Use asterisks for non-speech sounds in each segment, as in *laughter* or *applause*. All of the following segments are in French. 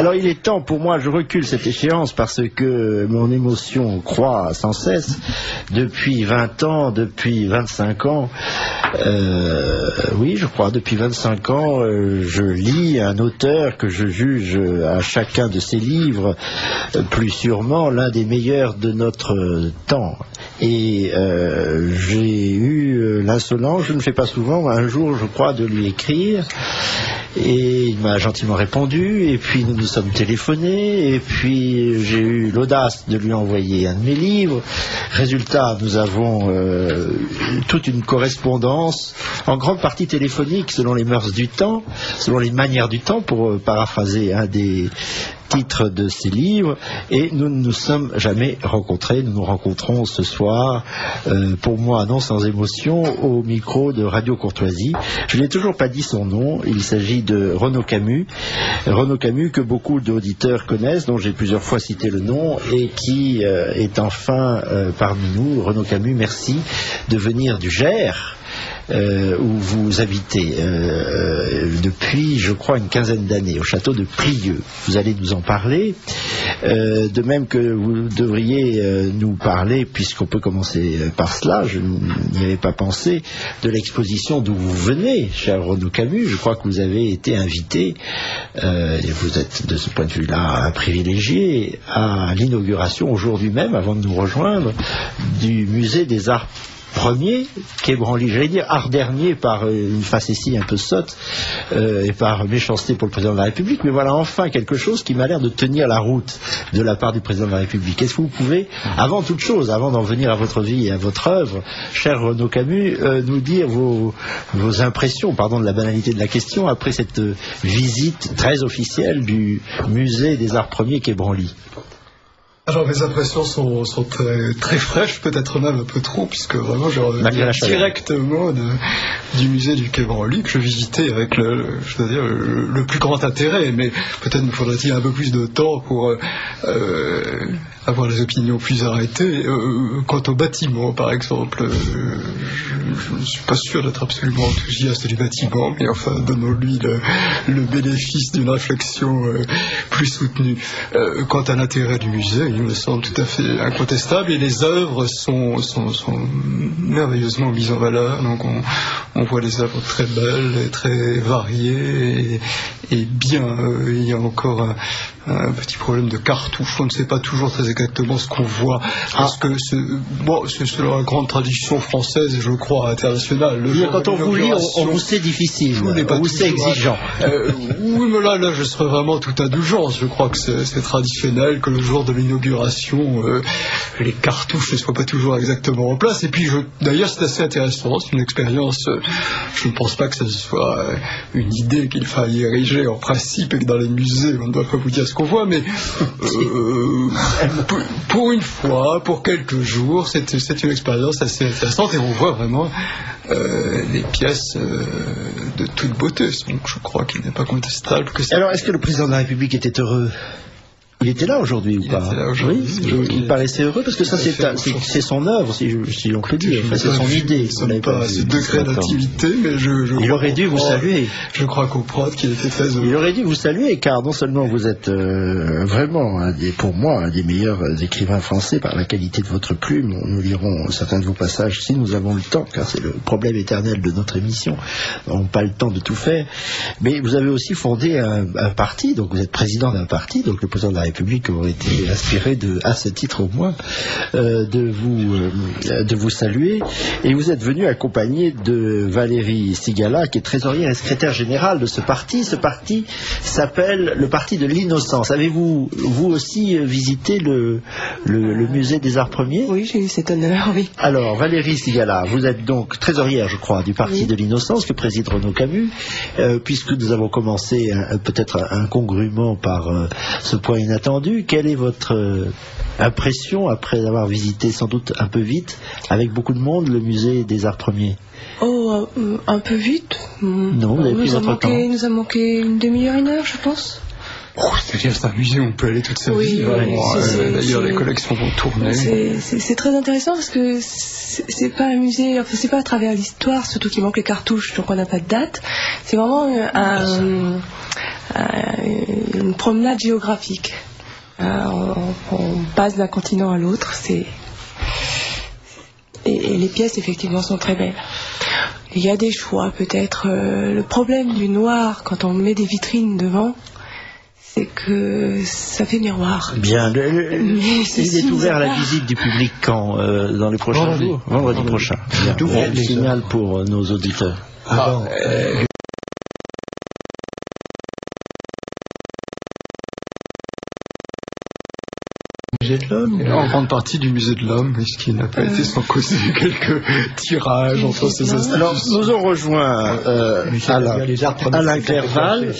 Alors il est temps pour moi, je recule cette échéance parce que mon émotion croît sans cesse depuis 20 ans, depuis 25 ans. Euh, oui, je crois, depuis 25 ans, euh, je lis un auteur que je juge à chacun de ses livres, euh, plus sûrement l'un des meilleurs de notre temps. Et j'ai eu l'insolence, je ne fais pas souvent, un jour je crois, de lui écrire. Et il m'a gentiment répondu, et puis nous nous sommes téléphonés, et puis j'ai eu l'audace de lui envoyer un de mes livres. Résultat, nous avons euh, toute une correspondance, en grande partie téléphonique, selon les mœurs du temps, selon les manières du temps, pour euh, paraphraser un des titre de ces livres et nous ne nous sommes jamais rencontrés. Nous nous rencontrons ce soir, euh, pour moi non sans émotion, au micro de Radio Courtoisie. Je n'ai toujours pas dit son nom. Il s'agit de Renaud Camus. Renaud Camus que beaucoup d'auditeurs connaissent, dont j'ai plusieurs fois cité le nom et qui euh, est enfin euh, parmi nous. Renaud Camus, merci de venir du Gers. Euh, où vous habitez euh, depuis, je crois, une quinzaine d'années, au château de Prieux. Vous allez nous en parler, euh, de même que vous devriez nous parler, puisqu'on peut commencer par cela, je n'y avais pas pensé, de l'exposition d'où vous venez, cher Renaud Camus. Je crois que vous avez été invité, et vous êtes de ce point de vue-là un privilégié, à l'inauguration aujourd'hui même, avant de nous rejoindre, du musée des arts premier, qui est branli, j'allais dire art dernier par euh, une facétie un peu sotte euh, et par méchanceté pour le président de la République, mais voilà enfin quelque chose qui m'a l'air de tenir la route de la part du président de la République. Est-ce que vous pouvez, avant toute chose, avant d'en venir à votre vie et à votre œuvre, cher Renaud Camus, euh, nous dire vos, impressions, pardon de la banalité de la question, après cette visite très officielle du musée des arts premiers qui est branli alors mes impressions sont, très, fraîches, peut-être même un peu trop, puisque vraiment j'ai directement du musée du Quai Branly que je visitais avec le, je veux dire, le, plus grand intérêt, mais peut-être me faudrait-il un peu plus de temps pour euh, avoir des opinions plus arrêtées. Euh, quant au bâtiment, par exemple, euh, je ne suis pas sûr d'être absolument enthousiaste du bâtiment, mais enfin, donnons-lui le, bénéfice d'une réflexion euh, plus soutenue. quant à l'intérêt du musée, il me semble tout à fait incontestable, et les œuvres sont, merveilleusement mises en valeur. Donc, on, voit des œuvres très belles et très variées et, bien. il y a encore un, un petit problème de cartouche. On ne sait pas toujours très exactement ce qu'on voit. Parce que c'est bon, la grande tradition française je crois internationale. quand on vous lit, on, vous sait difficile, on vous sait exigeant. Euh, oui, mais là, là, je serais vraiment toute indulgence. Je crois que c'est traditionnel que le jour de l'inauguration, euh, les cartouches ne soient pas toujours exactement en place. Et puis, d'ailleurs, c'est assez intéressant. C'est une expérience. Euh, je ne pense pas que ce soit une idée qu'il faille ériger en principe et que dans les musées, on ne doit pas vous dire ce qu'on voit, mais *laughs* pour une fois, pour quelques jours, c'est une expérience assez intéressante et on voit vraiment euh, les pièces euh, de toute beauté. Donc je crois qu'il n'est pas contestable que Alors est-ce que le président de la République était heureux? Il était là aujourd'hui ou pas Oui, il paraissait heureux parce que ça c'est son œuvre, si, si on peut dire. c'est son idée. Ce n'est pas mais je, je Il aurait dû vous saluer. Je crois qu'au prod qu'il était très heureux. Il aurait dû vous saluer car non seulement vous êtes euh, vraiment un des, pour moi un des meilleurs écrivains français par la qualité de votre plume. Nous lirons certains de vos passages si nous avons le temps, car c'est le problème éternel de notre émission. On n'a pas le temps de tout faire. Mais vous avez aussi fondé un, un parti, donc vous êtes président d'un parti, donc le président de la République aurait été inspiré de, à ce titre au moins, euh, de vous euh, de vous saluer. Et vous êtes venu accompagné de Valérie Sigala, qui est trésorière et secrétaire générale de ce parti. Ce parti s'appelle le Parti de l'Innocence. Avez-vous vous aussi visité le, le, musée des Arts Premiers? Oui, j'ai eu cet honneur, oui. Alors, Valérie Sigala, vous êtes donc trésorière, je crois, du Parti de l'Innocence que préside Renaud Camus, euh, puisque nous avons commencé peut-être incongrument par ce point inattendu quelle est votre euh, impression après avoir visité sans doute un peu vite, avec beaucoup de monde, le musée des arts premiers? Oh, euh, un peu vite Non, vous avez pris votre temps. Il nous a manqué une demi-heure, une heure, je pense. Oh, c'est-à-dire c'est un musée où on peut aller toute sa vie. Euh, d'ailleurs, les collections vont tourner. C'est très intéressant parce que c'est pas un musée, enfin c'est pas à travers l'histoire, surtout qu'il manque les cartouches, donc on n'a pas de date. C'est vraiment un, une promenade géographique. On, passe d'un continent à l'autre, c'est et, les pièces effectivement sont très belles. Il y a des choix peut-être. le problème du noir quand on met des vitrines devant, c'est que ça fait miroir. Bien. il est ouvert à la visite du public quand euh, Dans les prochains Vendredi. jours? Vendredi prochain. Tout signal pour euh, nos auditeurs. Ah, euh, de l'homme En grande partie du musée de l'homme, puisqu'il n'a pas été sans causer *laughs* quelques tirages entre ces Alors, nous avons rejoint euh, Alain, Clerval,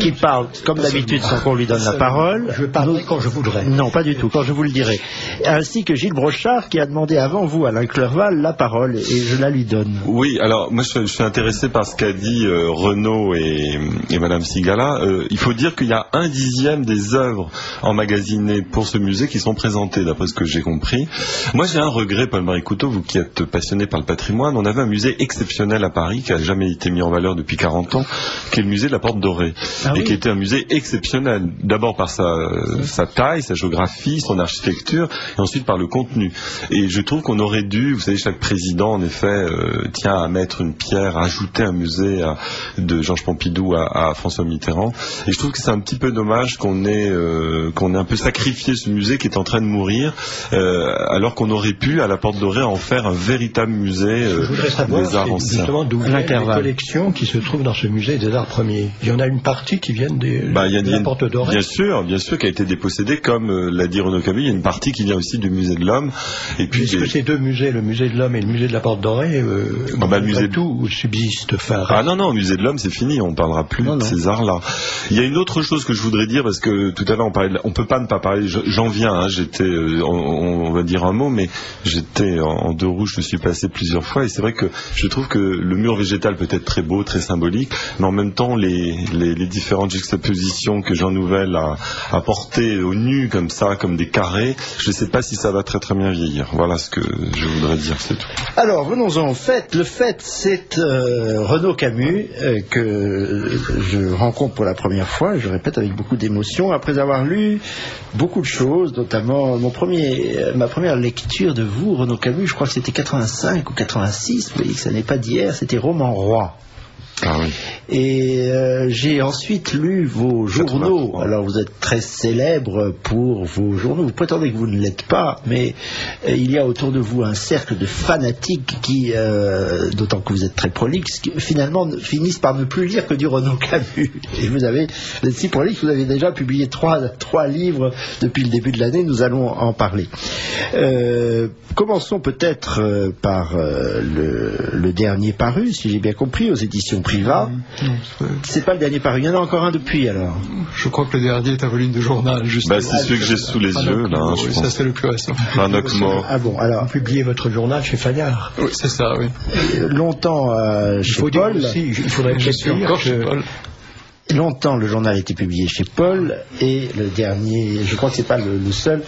qui parle, comme d'habitude, sans qu'on lui donne la parole. Je parlerai quand je voudrais. Non, pas du tout, quand je vous le dirai. Ainsi que Gilles Brochard, qui a demandé avant vous, Alain Clerval, la parole, et je la lui donne. Oui, alors, moi, je, suis intéressé par ce qu'a dit euh, Renaud et, et Madame Sigala. Euh, il faut dire qu'il y a un dixième des œuvres emmagasinées pour ce musée qui sont présentés, d'après ce que j'ai compris. Moi, j'ai un regret, Paul-Marie Couteau, vous qui êtes passionné par le patrimoine. On avait un musée exceptionnel à Paris qui n'a jamais été mis en valeur depuis 40 ans, qui est le musée de la Porte Dorée. Ah et qui était un musée exceptionnel. D'abord par sa, sa taille, sa géographie, son architecture, et ensuite par le contenu. Et je trouve qu'on aurait dû, vous savez, chaque président, en effet, euh, tient à mettre une pierre, à ajouter un musée de Georges Pompidou à, François Mitterrand. Et je trouve que c'est un petit peu dommage qu'on ait, euh, qu'on ait un peu sacrifié ce musée qui est en train de mourir, euh, alors qu'on aurait pu, à la Porte Dorée, en faire un véritable musée euh, des arts anciens. Justement, d'où les collections qui se trouvent dans ce musée des arts premiers? Il y en a une partie qui vient des, bah, de la Porte Dorée. Bien sûr, bien sûr, qui a été dépossédée, comme euh, l'a dit Renaud Camus, il y a une partie qui vient aussi du musée de l'Homme. Et puis Est-ce que ces deux musées, le musée de l'Homme et le musée de la Porte Dorée, ah bah, le musée tout subsiste fin Ah non, non, le musée de l'Homme, c'est fini, on ne parlera plus de ces arts-là. Il y a une autre chose que je voudrais dire, parce que tout à l'heure on parlait, de... on peut pas ne pas parler, j'en viens, hein, j'étais, euh, on, va dire un mot, mais j'étais en, deux roues, je me suis passé plusieurs fois, et c'est vrai que je trouve que le mur végétal peut être très beau, très symbolique, mais en même temps, les, différentes juxtapositions que Jean Nouvel a, apportées au nu, comme ça, comme des carrés, je ne sais pas si ça va très très bien vieillir. Voilà ce que je voudrais dire, c'est tout. Alors, venons-en au fait. Le fait, c'est euh, Renaud Camus, euh, que je rencontre pour la première fois, je répète avec beaucoup d'émotion, après avoir lu beaucoup de choses, notamment mon premier, euh, ma première lecture de vous, Renaud Camus, je crois que c'était 85 ou 86, vous voyez que ça n'est pas d'hier, c'était Roman Roi. Ah et euh, j'ai ensuite lu vos journaux. Alors vous êtes très célèbre pour vos journaux. Vous prétendez que vous ne l'êtes pas, mais euh, il y a autour de vous un cercle de fanatiques qui, euh, d'autant que vous êtes très prolixe, finalement finissent par ne plus lire que du Renaud Camus. *laughs* Et vous avez, vous êtes si prolixe, vous avez déjà publié trois, trois livres depuis le début de l'année. Nous allons en parler. commençons peut-être par le, le dernier paru, si j'ai bien compris, aux éditions Priva. C'est pas le dernier paru. Il y en a encore un depuis alors. Je crois que le dernier est un volume de journal. Bah, c'est celui que j'ai sous les yeux là. Hein, ça c'est le plus récent. Un mort. Ah bon alors. Vous publiez votre journal chez Fayard. Oui c'est ça oui. Longtemps euh, chez Paul. il faudrait dire encore chez Paul. Longtemps, le journal a été publié chez Paul et le dernier, je crois que c'est pas le, seul,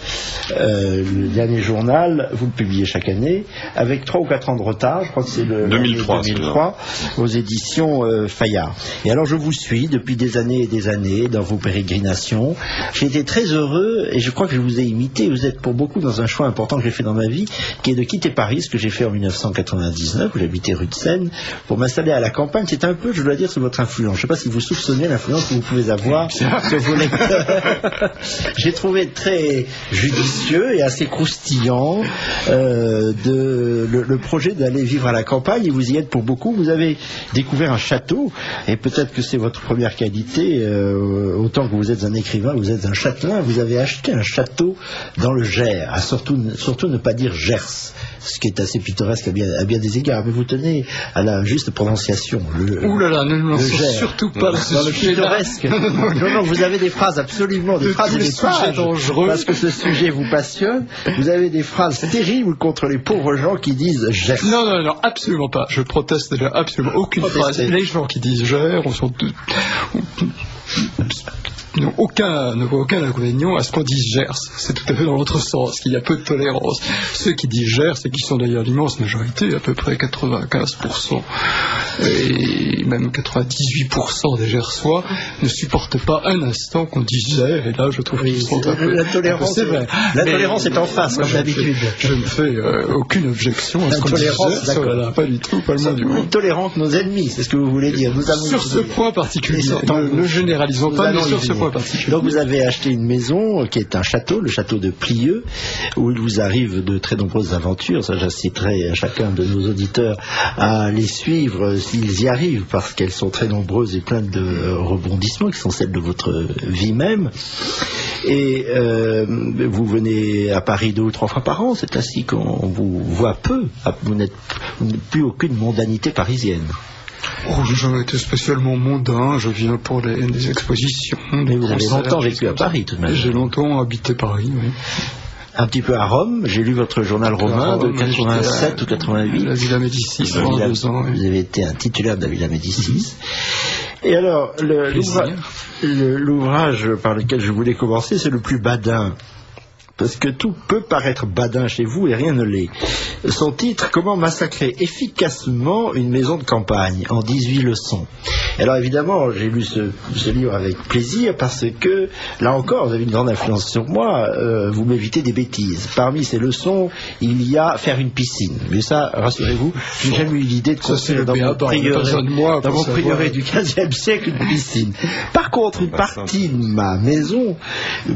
euh, le dernier journal, vous le publiez chaque année avec trois ou quatre ans de retard. Je crois que c'est le 2003, 2003 aux éditions euh, Fayard. Et alors, je vous suis depuis des années et des années dans vos pérégrinations. J'ai été très heureux et je crois que je vous ai imité. Vous êtes pour beaucoup dans un choix important que j'ai fait dans ma vie, qui est de quitter Paris, ce que j'ai fait en 1999 où j'habitais rue de Seine, pour m'installer à la campagne. C'est un peu, je dois dire, sous votre influence. Je ne sais pas si vous soupçonnez l'influence que vous pouvez avoir sur vos lecteurs. J'ai trouvé très judicieux et assez croustillant euh, de, le, projet d'aller vivre à la campagne et vous y êtes pour beaucoup. Vous avez découvert un château et peut-être que c'est votre première qualité. Euh, autant que vous êtes un écrivain, vous êtes un châtelain. Vous avez acheté un château dans le Gers, à surtout, surtout ne pas dire Gers ce qui est assez pittoresque à bien, à bien des égards. Mais vous tenez à la juste prononciation. Ouh là là, ne non, surtout pas dans le pittoresque. non, non, vous avez des phrases absolument, des phrases et des pages, dangereux. parce que ce sujet vous passionne. Vous avez des phrases terribles contre les pauvres gens qui disent gère. Non, non, non, absolument pas. Je proteste absolument aucune phrase. Les gens qui disent gère, on sont n'ont aucun, aucun inconvénient à ce qu'on dise Gers. C'est tout à fait dans l'autre sens, qu'il y a peu de tolérance. Ceux qui Gers, et qui sont d'ailleurs l'immense majorité, à peu près 95%, et même 98% des Gersois, ne supportent pas un instant qu'on dise Gers, et là je trouve qu'ils sont un peu... La tolérance, vrai. La tolérance est en face, comme d'habitude. Je ne fais euh, aucune objection à ce qu'on dise pas du tout, pas le moins du monde. Tolérante nos ennemis, c'est ce que vous voulez dire. Nous avons sur ce point particulier, ne, généralisons pas, mais sur ce point Donc vous avez acheté une maison qui est un château, le château de Plieux, où il vous arrive de très nombreuses aventures. Ça, j'inciterai chacun de nos auditeurs à les suivre s'ils y arrivent, parce qu'elles sont très nombreuses et pleines de rebondissements, qui sont celles de votre vie même. Et euh, vous venez à Paris deux ou trois fois par an, c'est ainsi qu'on vous voit peu. Vous n'êtes plus aucune mondanité parisienne. Oh, j'ai jamais été spécialement mondain, je viens pour les, des expositions. Mais vous avez longtemps vécu à Paris tout de même. J'ai longtemps habité Paris, oui. Un petit peu à Rome, j'ai lu votre journal romain de 87 ou 88. La Villa Médicis, Vous avez été un titulaire de la Villa Médicis. Et alors, l'ouvrage par lequel je voulais commencer, c'est le plus badin parce que tout peut paraître badin chez vous et rien ne l'est. Son titre, Comment massacrer efficacement une maison de campagne en 18 leçons. Alors évidemment, j'ai lu ce, livre avec plaisir parce que, là encore, vous avez une grande influence sur moi, euh, vous m'évitez des bêtises. Parmi ces leçons, il y a faire une piscine. Mais ça, rassurez-vous, j'ai jamais eu l'idée de construire dans mon prieuré, du 15e siècle une piscine. Par contre, une partie de ma maison,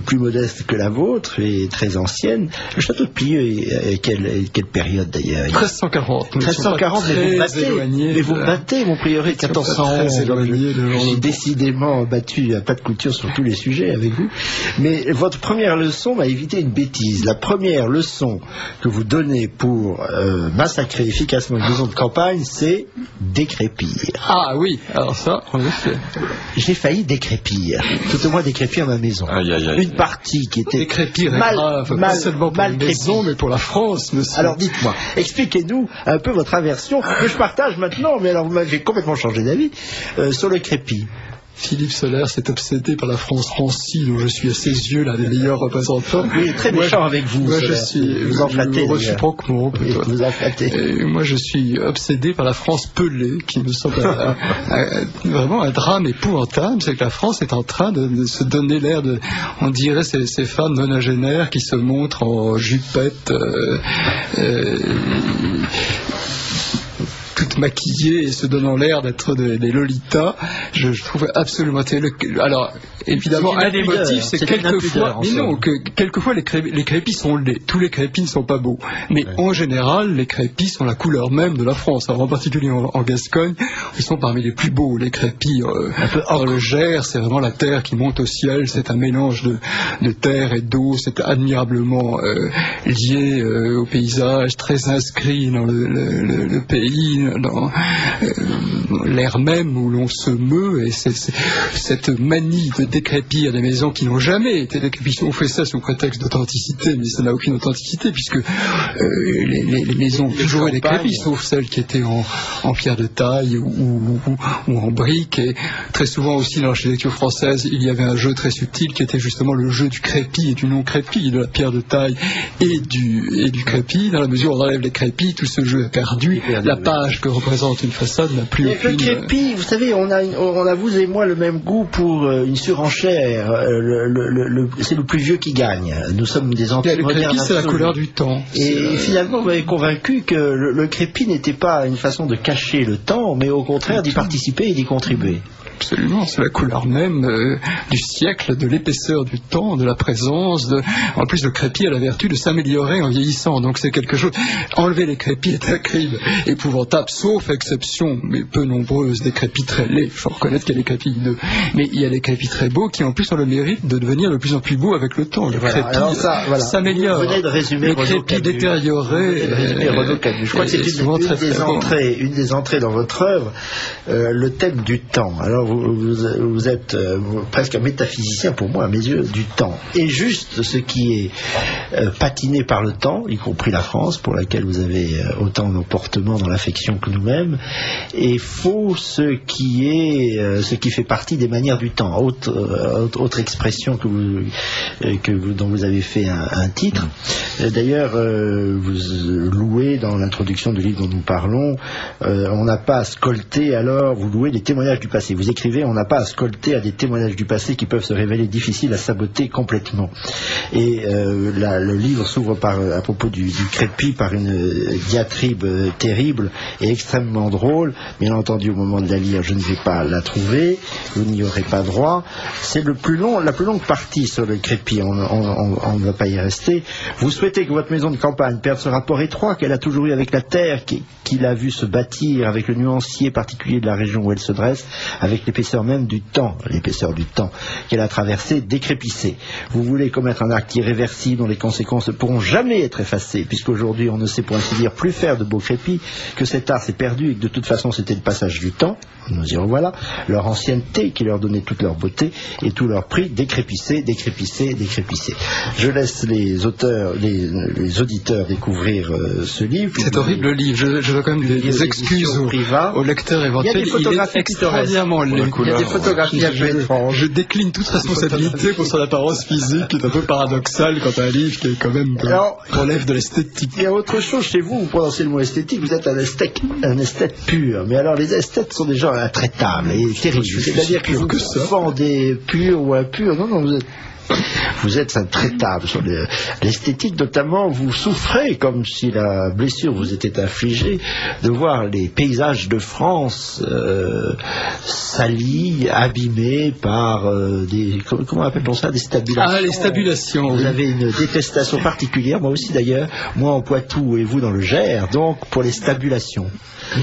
plus modeste que la vôtre, et très ancienne. Le château de Plieux est, quelle, quelle, période d'ailleurs? 1340. 1340, mais vous battez, mais vous battez mon prieuré 1411. J'ai décidément battu à pas de couture sur tous les sujets avec vous. Mais votre première leçon m'a évité une bêtise. La première leçon que vous donnez pour euh, massacrer efficacement une maison de campagne, c'est décrépir. Ah oui, alors ça, en effet. J'ai failli décrépir, tout au moins décrépir ma maison. Une partie qui était décrépir mal, mal, pas seulement pour la maison, mais pour la France, monsieur. Alors dites-moi, expliquez-nous un peu votre aversion, que je partage maintenant, mais alors vous m'avez complètement changé d'avis, euh, sur le crépi. Philippe Soler s'est obsédé par la France rancie, dont je suis à ses yeux l'un des meilleurs représentants. Oui, très méchant avec vous. Moi, je suis vous en flattez, réciproquement. Vous en Et moi, je suis obsédé par la France pelée, qui me semble vraiment un drame épouvantable. C'est que la France est en train de, se donner l'air de, on dirait, ces, ces, femmes nonagénaires qui se montrent en jupette. Euh, euh, toutes maquillées et se donnant l'air d'être des, Lolitas, je, trouve absolument alors évidemment un des motifs c'est quelquefois mais non que quelquefois les, crépis sont laids tous les crépis ne sont pas beaux. Mais en général les crépis sont la couleur même de la France. Alors en particulier en, Gascogne ils sont parmi les plus beaux les crépis euh, le Gers c'est vraiment la terre qui monte au ciel c'est un mélange de, terre et d'eau c'est admirablement euh, lié euh, au paysage très inscrit dans le pays dans euh, l'air même où l'on se meut et cette manie de décrépir des maisons qui n'ont jamais été décrépies. On fait ça sous prétexte d'authenticité, mais ça n'a aucune authenticité puisque euh, les, maisons ont toujours été décrépies, sauf celles qui étaient en, pierre de taille ou, en briques. Et très souvent aussi dans l'architecture française, il y avait un jeu très subtil qui était justement le jeu du crépi et du non crépi, de la pierre de taille et du, et du crépi. Dans la mesure où on enlève les crépis, tout ce jeu est perdu. La page que représente une façade n'a plus aucune... Le crépi, vous savez, on a, on a vous et moi le même goût pour euh, une surenchère. Euh, c'est le plus vieux qui gagne. Nous sommes des anti Le crépi, c'est la couleur du temps. Et finalement, vous m'avez convaincu que le crépi n'était pas une façon de cacher le temps, mais au contraire d'y participer et d'y contribuer. Absolument, c'est la couleur même euh, du siècle, de l'épaisseur du temps, de la présence. De... En plus, le crépi a la vertu de s'améliorer en vieillissant. Donc c'est quelque chose. Enlever les crépis est un crime épouvantable, sauf exception, mais peu nombreuse, des crépis très laids. Il faut reconnaître qu'il y a des crépis de... Mais il y a des crépis très beaux qui en plus ont le mérite de devenir de plus en plus beaux avec le temps. Le crépi s'améliore. Le crépi détérioré. Je crois que c'est une, des entrées, une des entrées dans votre œuvre, euh, le thème du temps. Alors vous, êtes euh, presque un métaphysicien pour moi, à mes yeux, du temps. Et juste ce qui est patiné par le temps, y compris la France, pour laquelle vous avez euh, autant d'emportement dans l'affection que nous-mêmes, et faux ce qui est, ce qui fait partie des manières du temps. Autre, expression que vous, dont vous avez fait un, titre. D'ailleurs, vous louez dans l'introduction du livre dont nous parlons, on n'a pas à scolter alors, vous louez des témoignages du passé. Vous écrivez, on n'a pas à scolter à des témoignages du passé qui peuvent se révéler difficiles à saboter complètement. Et euh, le livre s'ouvre euh, à propos du, du, crépi par une euh, diatribe terrible et extrêmement drôle. Bien entendu, au moment de la lire, je ne vais pas la trouver. Vous n'y aurez pas droit. C'est la plus longue partie sur le crépi. On, ne va pas y rester. Vous souhaitez que votre maison de campagne perde ce rapport étroit qu'elle a toujours eu avec la terre, qu'il a vu se bâtir avec le nuancier particulier de la région où elle se dresse, avec l'épaisseur même du temps, l'épaisseur du temps qu'elle a traversé, décrépissé. Vous voulez commettre un acte irréversible dont les ne pourront jamais être effacées, puisqu'aujourd'hui on ne sait pour ainsi dire plus faire de beaux crépis, que cet art s'est perdu et que de toute façon c'était le passage du temps, nous y revoilà, leur ancienneté qui leur donnait toute leur beauté et tout leur prix décrépissé, décrépissé, décrépissé. Je laisse les auteurs, les, auditeurs découvrir euh, ce livre. C'est horrible livre, je, veux quand même des, excuses aux, lecteurs éventuels. Il y a des extraordinairement Il y a des photographies un peu étranges. Je décline toute responsabilité pour son apparence physique, qui est un peu paradoxale quant à un livre qui est quand même relève de l'esthétique. Il y a autre chose chez vous, vous prononcez le mot esthétique, vous êtes un esthète, un esthète pur. Mais alors les esthètes sont des gens intraitables et terribles. C'est-à-dire que vous vendez pur ou impur. Non, non, vous êtes vous êtes intraitable sur l'esthétique, notamment vous souffrez comme si la blessure vous était infligée de voir les paysages de France euh, salis, abîmés par euh, des comment appelle-t-on ça des stabulations. Ah les stabulations. Vous avez une détestation particulière, moi aussi d'ailleurs, moi en Poitou et vous dans le Gers, donc pour les stabulations.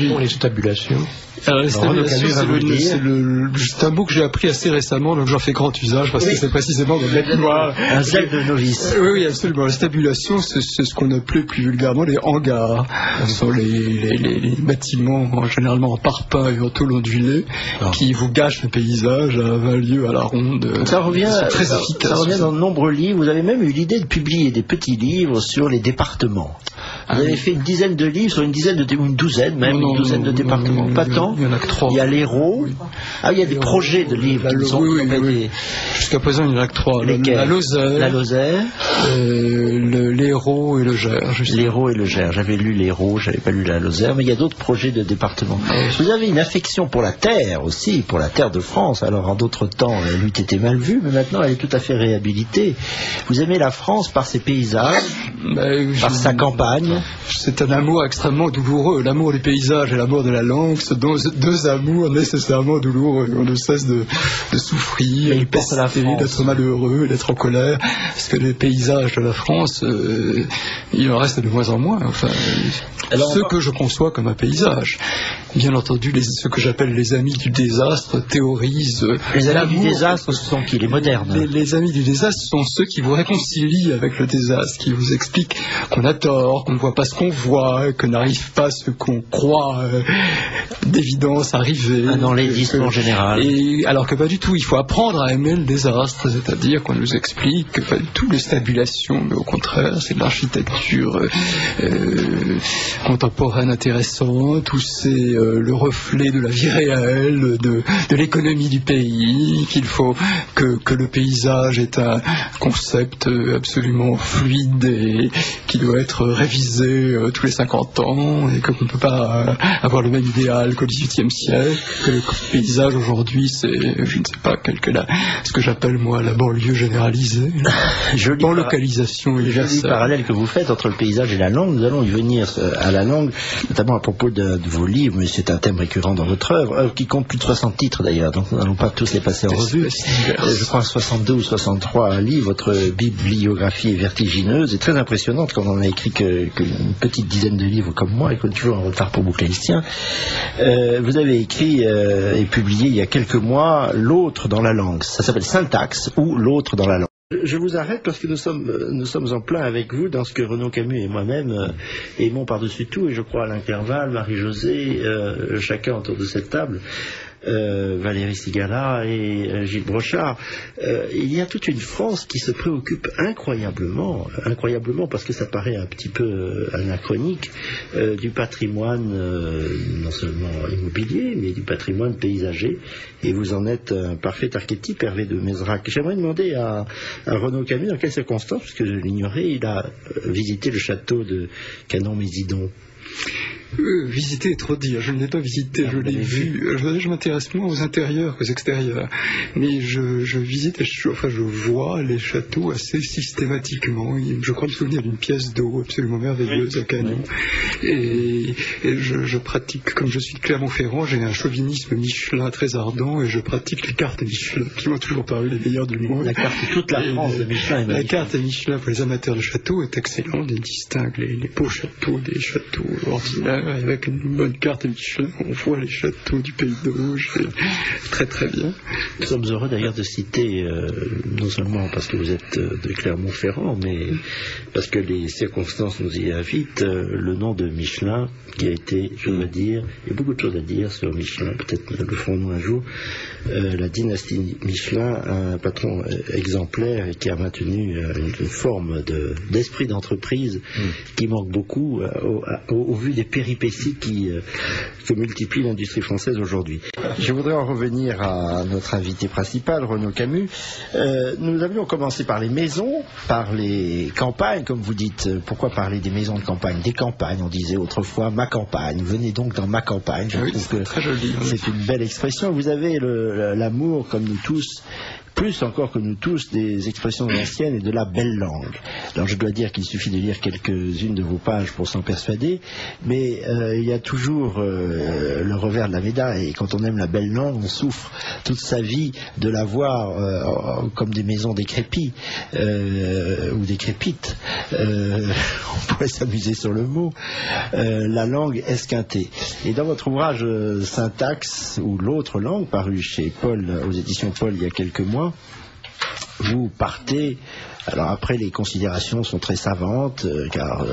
Pour les stabulations. Alors, les stabulations, c'est un mot que j'ai appris assez récemment, donc j'en fais grand usage parce que c'est précisément le bête noir. Un zèle de novice. Oui, oui, absolument. La stabulation, c'est ce qu'on appelait plus vulgairement les hangars. Ce sont les, les, les, bâtiments généralement en parpaing et en tôle ondulée ah. qui vous gâchent le paysage à 20 lieues à la ronde. Ça revient, très ça, efficace. Ça revient dans de nombreux livres. Vous avez même eu l'idée de publier des petits livres sur les départements. Vous avez fait une dizaine de livres sur une dizaine de une douzaine même, une douzaine de départements. Pas tant. Il y en a que trois. Il y a l'Hérault. Ah, il y a des projets de livres sont oui, oui, Jusqu'à présent, il n'y en a que trois. La Lozère. La Lozère. Euh, L'Hérault et le Gers. L'Hérault et le Gers. J'avais lu l'Hérault, j'avais pas lu la Lozère, mais il y a d'autres projets de départements. Ah Vous avez une affection pour la terre aussi, pour la terre de France. Alors en d'autres temps, elle eût été mal vue, mais maintenant elle est tout à fait réhabilitée. Vous aimez la France par ses paysages, par sa campagne. C'est un amour extrêmement douloureux. L'amour des paysages et l'amour de la langue, ce deux, deux amours nécessairement douloureux. On ne cesse de, souffrir, d'être malheureux, d'être en colère, parce que les paysages de la France, euh, il en reste de moins en moins. Enfin, ce que je conçois comme un paysage. Bien entendu, les, ce que j'appelle les amis du désastre théorisent. Les amis du désastre, ce sont qui Les modernes les, les, amis du désastre sont ceux qui vous réconcilient avec le désastre, qui vous expliquent qu'on a tort, qu'on ne voit pas ce qu'on voit, que n'arrive pas ce qu'on croit euh, d'évidence arriver. Ah, dans les en général. Et, alors que pas du tout. Il faut apprendre à aimer le désastre, c'est-à-dire qu'on nous explique que pas du tout les stabulations, mais au contraire, c'est de l'architecture euh, euh contemporaine intéressante, où c'est euh, le reflet de la vie réelle, de, de l'économie du pays, qu'il faut que, que le paysage est un concept absolument fluide et qui doit être révisé euh, tous les 50 ans et qu'on ne peut pas avoir le même idéal qu'au XVIIIe siècle, que le paysage aujourd'hui c'est, je ne sais pas, quelque là, ce que j'appelle moi la banlieue généralisée, *laughs* la localisation et le parallèle que vous faites entre le paysage et la langue, nous allons y venir euh, à la langue, notamment à propos de, vos livres, c'est un thème récurrent dans votre œuvre, qui compte plus de 60 titres d'ailleurs, donc nous n'allons pas tous les passer en revue. Euh, je crois 62 ou 63 livres, votre bibliographie est vertigineuse et très impressionnante quand on a écrit qu'une petite dizaine de livres comme moi et qu'on est toujours en retard pour boucler le sien. Euh, vous avez écrit euh, et publié il y a quelques mois L'autre dans la langue. Ça s'appelle Syntaxe ou L'autre dans la langue. Je vous arrête parce que nous sommes, en plein avec vous dans ce que Renaud Camus et moi-même euh, aimons par-dessus tout, et je crois à l'intervalle, Marie-Josée, euh, chacun autour de cette table, Valérie Sigala et Gilles Brochard. il y a toute une France qui se préoccupe incroyablement, incroyablement parce que ça paraît un petit peu anachronique, du patrimoine non seulement immobilier, mais du patrimoine paysager. Et vous en êtes un parfait archétype, Hervé de Mézrac. J'aimerais demander à, Renaud Camus dans quelles circonstances, puisque je l'ignorais, il a visité le château de Canon-Mésidon. Euh, visiter est trop dire. Je ne l'ai pas visité, ah, je l'ai vu. Je, m'intéresse moins aux intérieurs qu'aux extérieurs. Mais je, je visite, je, enfin, je vois les châteaux assez systématiquement. Je crois me souvenir d'une pièce d'eau absolument merveilleuse à Canon. Et, je, pratique, comme je suis de Clermont-Ferrand, j'ai un chauvinisme Michelin très ardent et je pratique les cartes Michelin qui m'ont toujours paru les meilleures du monde. La carte toute la France de Michelin. La carte Michelin pour les amateurs de châteaux est excellente et distingue les, les beaux châteaux des châteaux ordinaires avec une bonne carte Michelin, on voit les châteaux du Pays d'Auge, très très bien. Nous sommes heureux d'ailleurs de citer, euh, non seulement parce que vous êtes euh, de Clermont-Ferrand, mais parce que les circonstances nous y invitent, euh, le nom de Michelin, qui a été, je veux dire, il y a beaucoup de choses à dire sur Michelin, peut-être le ferons-nous un jour, la dynastie Michelin, un patron exemplaire et qui a maintenu une, forme d'esprit d'entreprise mm. qui manque beaucoup au, au, vu des péripéties qui, euh, que multiplie l'industrie française aujourd'hui. Je voudrais en revenir à notre invité principal, Renaud Camus. Euh, nous avions commencé par les maisons, par les campagnes, comme vous dites. Pourquoi parler des maisons de campagne? Des campagnes, on disait autrefois ma campagne. Venez donc dans ma campagne. Je trouve que c'est une belle expression. Vous avez l'amour, comme nous tous, plus encore que nous tous des expressions anciennes et de la belle langue. Alors je dois dire qu'il suffit de lire quelques-unes de vos pages pour s'en persuader, mais euh, il y a toujours euh, le revers de la médaille. Et quand on aime la belle langue, on souffre toute sa vie de la voir euh, comme des maisons ou décrépites. *laughs* on pourrait s'amuser sur le mot. la langue esquintée. Et dans votre ouvrage Syntaxe ou l'autre langue paru chez Paul aux éditions Paul il y a quelques mois, vous partez alors après, les considérations sont très savantes, euh, car euh,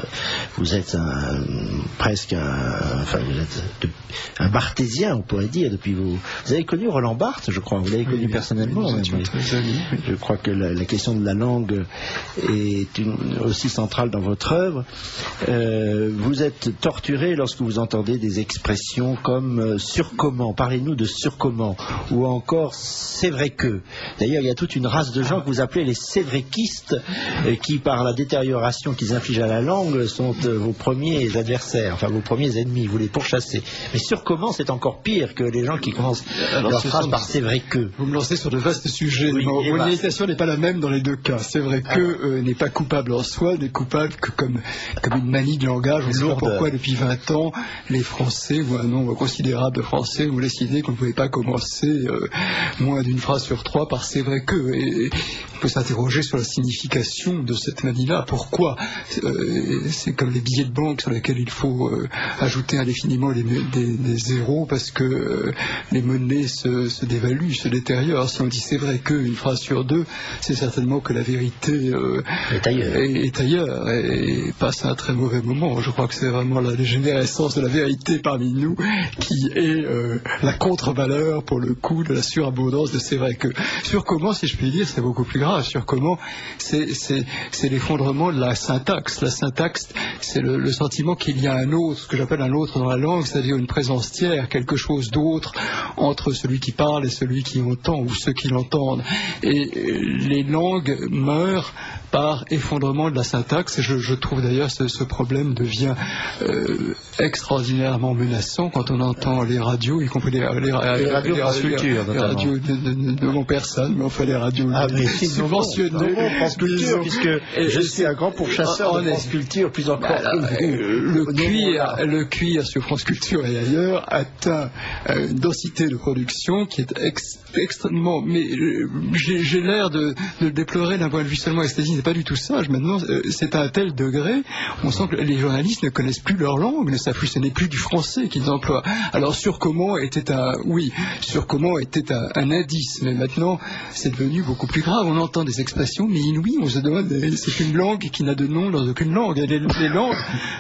vous êtes un, presque un, enfin vous êtes un Barthésien, on pourrait dire, depuis vous. Vous avez connu Roland Barthes, je crois. Vous l'avez connu personnellement. je crois que la, question de la langue est une, aussi centrale dans votre œuvre. Euh, vous êtes torturé lorsque vous entendez des expressions comme surcommand. Parlez-nous de surcommand ou encore c'est vrai que. D'ailleurs, il y a toute une race de gens que vous appelez les sévréquistes qui, par la détérioration qu'ils infligent à la langue, sont euh, vos premiers adversaires, enfin vos premiers ennemis, vous les pourchassez. Mais sur comment c'est encore pire que les gens qui commencent leur phrase par c'est vrai que. Vous me lancez sur de vastes sujets. mon, hésitation n'est pas la même dans les deux cas. C'est vrai que euh, n'est pas coupable en soi, n'est coupable que comme, comme une manie de langage. On sait pourquoi depuis 20 ans, les Français, ou un nombre considérable de Français, ont décidé qu'on ne pouvait pas commencer euh, moins d'une phrase sur trois par c'est vrai que. Et, on peut s'interroger sur la signification de cette manie-là. Pourquoi euh, C'est comme les billets de banque sur lesquels il faut euh, ajouter indéfiniment des, des, zéros parce que euh, les monnaies se, dévaluent, se détériorent. Si on dit c'est vrai qu'une phrase sur deux, c'est certainement que la vérité est ailleurs. Est, ailleurs et, passe à un très mauvais moment. Je crois que c'est vraiment la dégénérescence de la vérité parmi nous qui est la contre-valeur pour le coup de la surabondance de c'est vrai que. Sur comment, si je puis dire, c'est beaucoup plus grave. Sur comment c'est l'effondrement de la syntaxe. La syntaxe, c'est le, sentiment qu'il y a un autre, ce que j'appelle un autre dans la langue, c'est-à-dire une présence tiers, quelque chose d'autre entre celui qui parle et celui qui entend, ou ceux qui l'entendent. Et les langues meurent par effondrement de la syntaxe. Et je, trouve d'ailleurs ce, ce problème devient euh, extraordinairement menaçant quand on entend les radios, y compris les, les, les, radios, les, radios de, mon personne, mais enfin les radios ah, subventionnées. Culture, puisque je suis un grand pourchasseur de France Culture, plus encore le, cuir, le cuir sur France Culture et ailleurs atteint euh, une densité de production qui est extrêmement. Mais euh, j'ai l'air de, de, le déplorer d'un point de vue seulement esthétique pas du tout ça. Maintenant, euh, c'est à un tel degré, on sent que les journalistes ne connaissent plus leur langue, ne savent plus, ce n'est plus du français qu'ils emploient. Alors sur comment était un, oui, sur comment était un, indice, mais maintenant c'est devenu beaucoup plus grave. On entend des expressions, mais inouïes, on se demande, c'est une langue qui n'a de nom dans aucune langue. Les, langues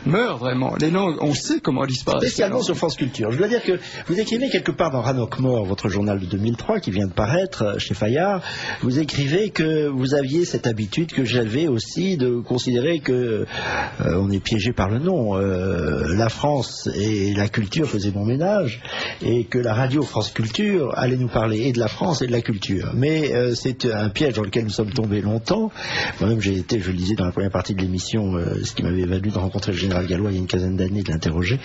meurent vraiment. Les langues, on sait comment elles disparaissent. Spécialement sur France Culture. Je dois dire que vous écrivez quelque part dans Ranok Mort, votre journal de 2003 qui vient de paraître euh, chez Fayard, vous écrivez que vous aviez cette habitude que j'avais aussi de considérer que euh, on est piégé par le nom. Euh, la France et la culture faisaient mon ménage et que la radio France Culture allait nous parler et de la France et de la culture. Mais c'est un piège dans lequel nous sommes tombés longtemps. Moi-même, j'ai été, je le disais dans la première partie de l'émission, ce qui m'avait valu de rencontrer le général Gallois il y a une quinzaine d'années, de l'interroger,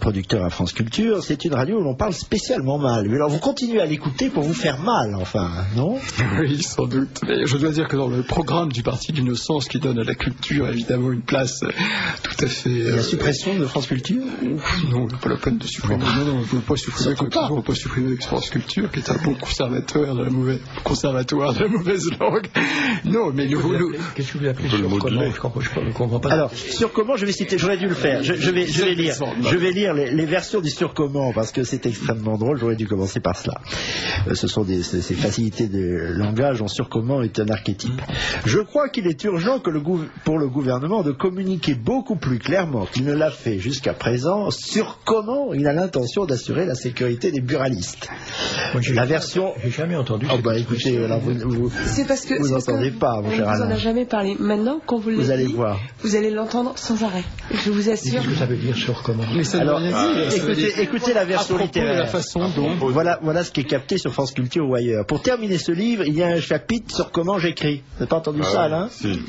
producteur à France Culture. C'est une radio où l'on parle spécialement mal. Mais alors vous continuez à l'écouter pour vous faire mal, enfin, non? *laughs* Oui, sans doute. Mais je dois dire que dans le programme du Parti d'innocence qui donne à la culture évidemment une place euh, tout à fait. La euh, suppression de France Culture Non, pas la peine de supprimer. Non, non, je ne pas supprimer, pas. pas supprimer France Culture, qui est un bon conservateur de la mauvaise, conservatoire de la mauvaise langue. Non, mais nous. Qu'est-ce que vous appelez sur comment Je ne comprends pas. Alors, sur comment, je vais citer, j'aurais dû le faire. Je, vais, je vais lire, je vais lire les, les versions du sur comment parce que c'est extrêmement drôle. J'aurais dû commencer par cela. Euh, ce sont des, ces facilités de langage en surcommand est un Je crois qu'il est urgent que le pour le gouvernement de communiquer beaucoup plus clairement qu'il ne l'a fait jusqu'à présent sur comment il a l'intention d'assurer la sécurité des buralistes. la version. J'ai jamais entendu. Oh bah écoutez, vous, c'est parce que vous n'entendez pas, mon cher Alain. On vous en a jamais parlé. Maintenant, quand vous, vous allez voir, vous allez l'entendre sans arrêt. Je vous assure. Qu'est-ce que ça veut dire sur comment Alors, écoutez, écoutez la version littéraire. la façon dont. Voilà, voilà ce qui est capté sur France Culture ou ailleurs. Pour terminer ce livre, il y a un chapitre sur comment j'écris. Vous n'avez pas entendu ah ça, Alain Si.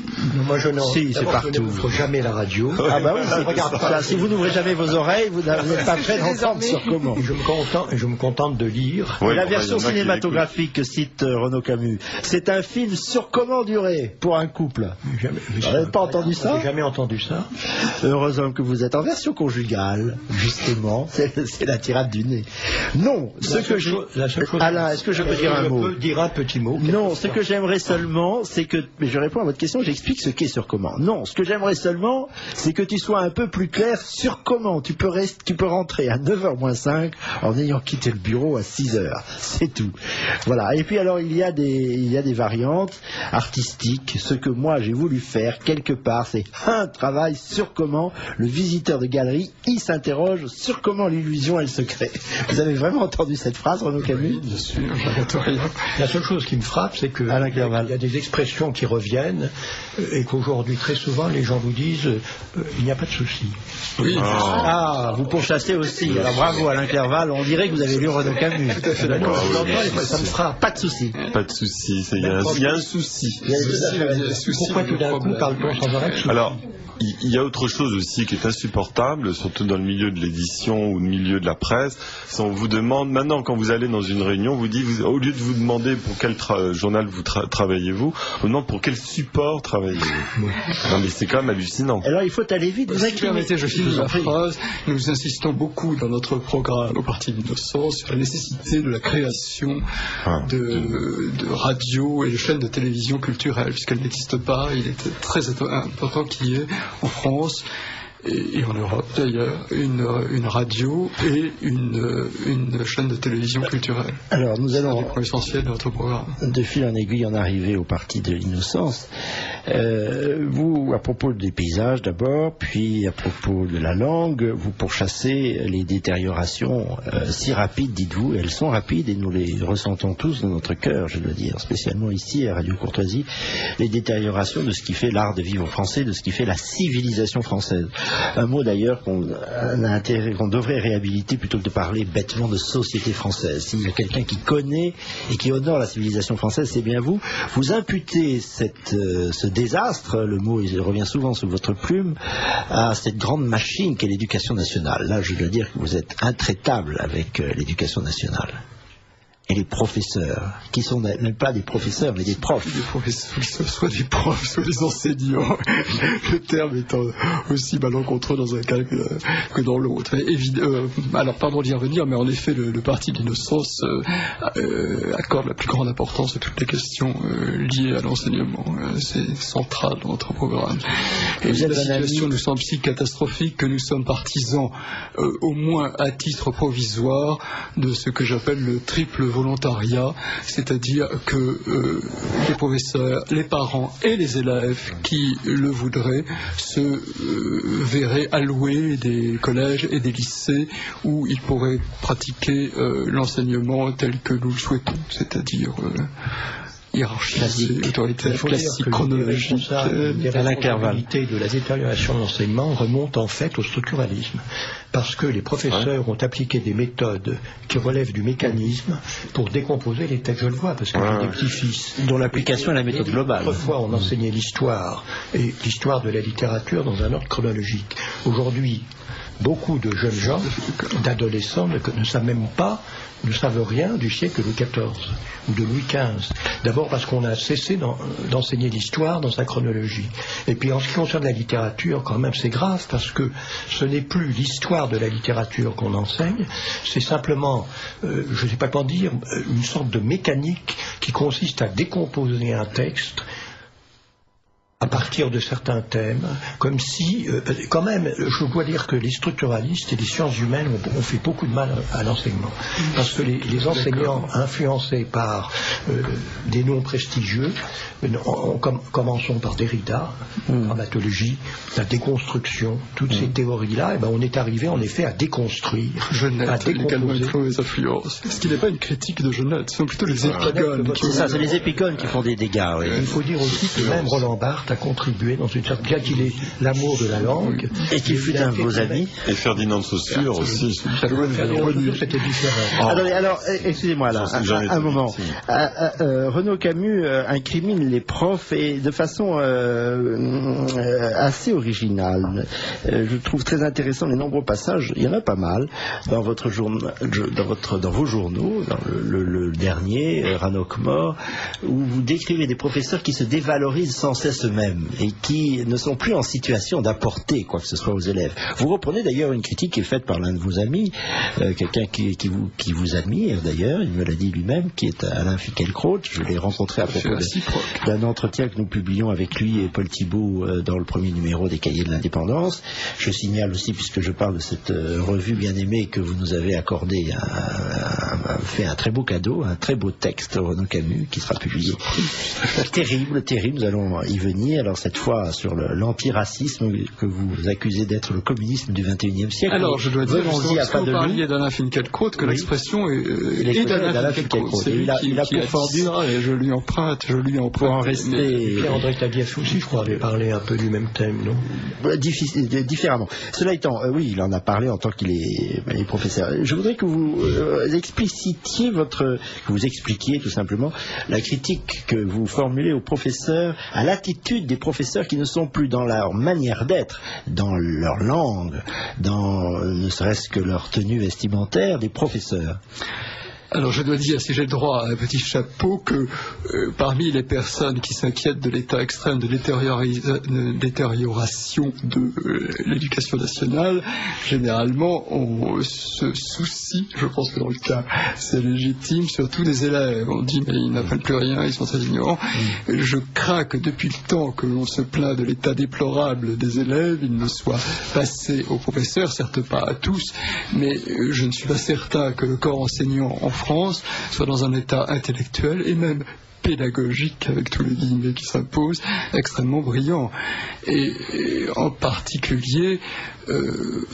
moi, je n'en. Si, c'est partout. Je n'ouvre jamais la radio. Ah bah oui, regarde. Si vous n'ouvrez jamais vos oreilles, vous n'êtes pas prêt d'entendre sur comment. je me contente, je me contente de lire. la version cinématographique que cite euh, Renaud Camus, c'est un film sur comment durer pour un couple. Vous n'avez pas entendu ça Jamais entendu ça. Heureusement que vous êtes en version conjugale, justement. C'est la tirade du nez. Non, ce que je. Alain, est-ce que je peux dire un mot Je peux dire un petit mot. Non, ce que j'aimerais seulement, c'est que. Mais je réponds à votre question, j'explique ce qu'est sur comment. Non, ce que j'aimerais seulement, c'est que tu sois un peu plus clair sur comment tu peux, rester, tu peux rentrer à 9h moins 5 en ayant quitté le bureau à 6h. *laughs* C'est tout. Voilà. Et puis alors, il y a des, il y a des variantes artistiques. Ce que moi j'ai voulu faire, quelque part, c'est un travail sur comment le visiteur de galerie, il s'interroge sur comment l'illusion, elle se crée. *laughs* Vous avez vraiment entendu cette phrase, Renaud Camus? Bien sûr, La seule chose qui me frappe, c'est qu'il y a des expressions qui reviennent euh, et qu'aujourd'hui, très souvent, les gens vous disent euh, il n'y a pas de souci. Oui. Ah, vous pourchassez aussi. Alors bravo Alain Clerval, on dirait que vous avez lu Renaud Camus. ça me fera pas de souci. Pas de souci, il y, a un souci. Pourquoi tout d'un coup parle-t-on sans arrêt Alors, il y a autre chose aussi qui est insupportable, surtout dans le milieu de l'édition ou le milieu de la presse, c'est on vous demande, maintenant quand vous allez dans une réunion, vous dit, au lieu de vous demander pour quel journal vous travaillez-vous, on demande pour quel support travaillez-vous. *laughs* non mais c'est quand même hallucinant. Alors il faut aller vite, vous permettez, je finis la phrase. Nous insistons beaucoup dans notre programme au Parti d'innocence sur la nécessité de la création ah. de, de radio et de chaînes de télévision culturelles, puisqu'elle n'existe pas. Il est très important qu'il y ait en France et, en Europe d'ailleurs, une, une, radio et une, une, chaîne de télévision culturelle. Alors nous allons. C'est essentiel de notre programme. De fil en aiguille en arriver au parti de l'innocence. Euh, vous, à propos des paysages d'abord, puis à propos de la langue, vous pourchassez les détériorations euh, si rapides, dites-vous. Elles sont rapides et nous les ressentons tous dans notre cœur, je dois dire, spécialement ici à Radio Courtoisie, les détériorations de ce qui fait l'art de vivre français, de ce qui fait la civilisation française. Un mot d'ailleurs qu'on devrait réhabiliter plutôt que de parler bêtement de société française. S'il y a quelqu'un qui connaît et qui honore la civilisation française, c'est bien vous. Vous imputez euh, ce désastre, le mot il revient souvent sous votre plume, à cette grande machine qu'est l'éducation nationale. Là, je dois dire que vous êtes intraitable avec euh, l'éducation nationale et les professeurs, qui sont même pas des professeurs, mais des profs. Des professeurs, soit des profs, soit des enseignants. *laughs* Le terme étant aussi malencontreux dans un cas que, dans l'autre. Euh, alors, pardon d'y revenir, mais en effet, le, parti d'innocence euh, euh, accorde la plus grande importance à toutes les questions liées à l'enseignement. C'est central dans notre programme. Et la situation nous semble si catastrophique que nous sommes partisans, au moins à titre provisoire, de ce que j'appelle le triple volontariat, c'est-à-dire que euh, les professeurs, les parents et les élèves qui le voudraient se euh, verraient allouer des collèges et des lycées où ils pourraient pratiquer euh, l'enseignement tel que nous le souhaitons, c'est-à-dire hiérarchisé, autoritaire, classique, chronologique. La de la détérioration de l'enseignement remonte en fait au structuralisme parce que les professeurs ont appliqué des méthodes qui relèvent du mécanisme pour décomposer les textes. Je le vois, parce que j'ai des petits-fils. Dont l'application est la méthode globale. Autrefois, on enseignait l'histoire, et l'histoire de la littérature dans un ordre chronologique. Aujourd'hui, beaucoup de jeunes gens, d'adolescents, ne, savent même pas, ne savent rien du siècle Louis XIV ou de Louis XV. D'abord parce qu'on a cessé d'enseigner l'histoire dans sa chronologie. Et puis en ce qui concerne la littérature, quand même, c'est grave parce que ce n'est plus l'histoire de la littérature qu'on enseigne, c'est simplement, euh, je ne sais pas comment dire, une sorte de mécanique qui consiste à décomposer un texte à partir de certains thèmes, comme si, euh, quand même, je dois dire que les structuralistes et les sciences humaines ont, fait beaucoup de mal à, l'enseignement. Parce que les, enseignants influencés par euh, des noms prestigieux, euh, commençons par Derrida, mm. en pathologie, la déconstruction, toutes ces mm. théories-là, et eh ben on est arrivé en effet à déconstruire, Genette, à décomposer. les influences. Ce qui n'est pas une critique de Genette, ce sont plutôt les épigones. C'est ça, c'est les épigones qui font des dégâts. Il faut dire aussi que même Roland Barthes a contribué dans une certaine... Bien qu'il ait l'amour de la langue... Et qu'il fut un de vos amis. Et Ferdinand de Saussure aussi. Ferdinand c'était différent. Ah. alors, excusez-moi là, un, moment. Euh, euh, euh, Renaud Camus incrimine les profs et de façon assez originale. je trouve très intéressant les nombreux passages, il y en a pas mal, dans, votre journal, dans, votre, dans vos journaux, dans le, dernier, Ranok Mort, où vous décrivez des professeurs qui se dévalorisent sans cesse eux-mêmes et qui ne sont plus en situation d'apporter quoi que ce soit aux élèves. Vous reprenez d'ailleurs une critique qui est faite par l'un de vos amis, euh, quelqu'un qui, vous, qui vous admire d'ailleurs, il me l'a dit lui-même, qui est Alain Fickelkraut. Je l'ai rencontré à propos d'un entretien que nous publions avec lui et Paul Thibault euh, dans le premier numéro des Cahiers de l'Indépendance. Je signale aussi, puisque je parle de cette euh, revue bien aimée que vous nous avez accordée, fait un très beau cadeau, un très beau texte, Renaud Camus, qui sera publié. terrible, terrible, nous allons y venir alors cette fois sur l'antiracisme que vous accusez d'être le communisme du XXIe siècle. Alors je dois dire, vous parliez d'Alain Finkielkraut, que l'expression est, est d'Alain Finkielkraut. C'est lui qui, a pourfendu. Et je lui emprunte, je lui emprunte. Pour en rester... Pierre-André Taguieff aussi, je crois, avait parlé un peu du même thème, non? Différemment. Cela étant, euh, oui, il en a parlé en tant qu'il est, professeur. Je voudrais que vous euh, explicitiez votre... que vous expliquiez tout simplement la critique que vous formulez aux professeurs à l'attitude des professeurs qui ne sont plus dans leur manière d'être, dans leur langue, dans ne serait-ce que leur tenue vestimentaire des professeurs. Alors je dois dire, si j'ai le droit à un petit chapeau, que euh, parmi les personnes qui s'inquiètent de l'état extrême de détérioration de euh, l'éducation nationale, généralement on se soucie, je pense que dans le cas c'est légitime, surtout des élèves. On dit mais ils n'apprennent plus rien, ils sont très ignorants. Mm. Je crains que depuis le temps que l'on se plaint de l'état déplorable des élèves, il ne soit passé aux professeurs, certes pas à tous, mais euh, je ne suis pas certain que le corps enseignant en France soit dans un état intellectuel et même pédagogique, avec tous les guillemets qui s'imposent, extrêmement brillant. Et, en particulier, euh,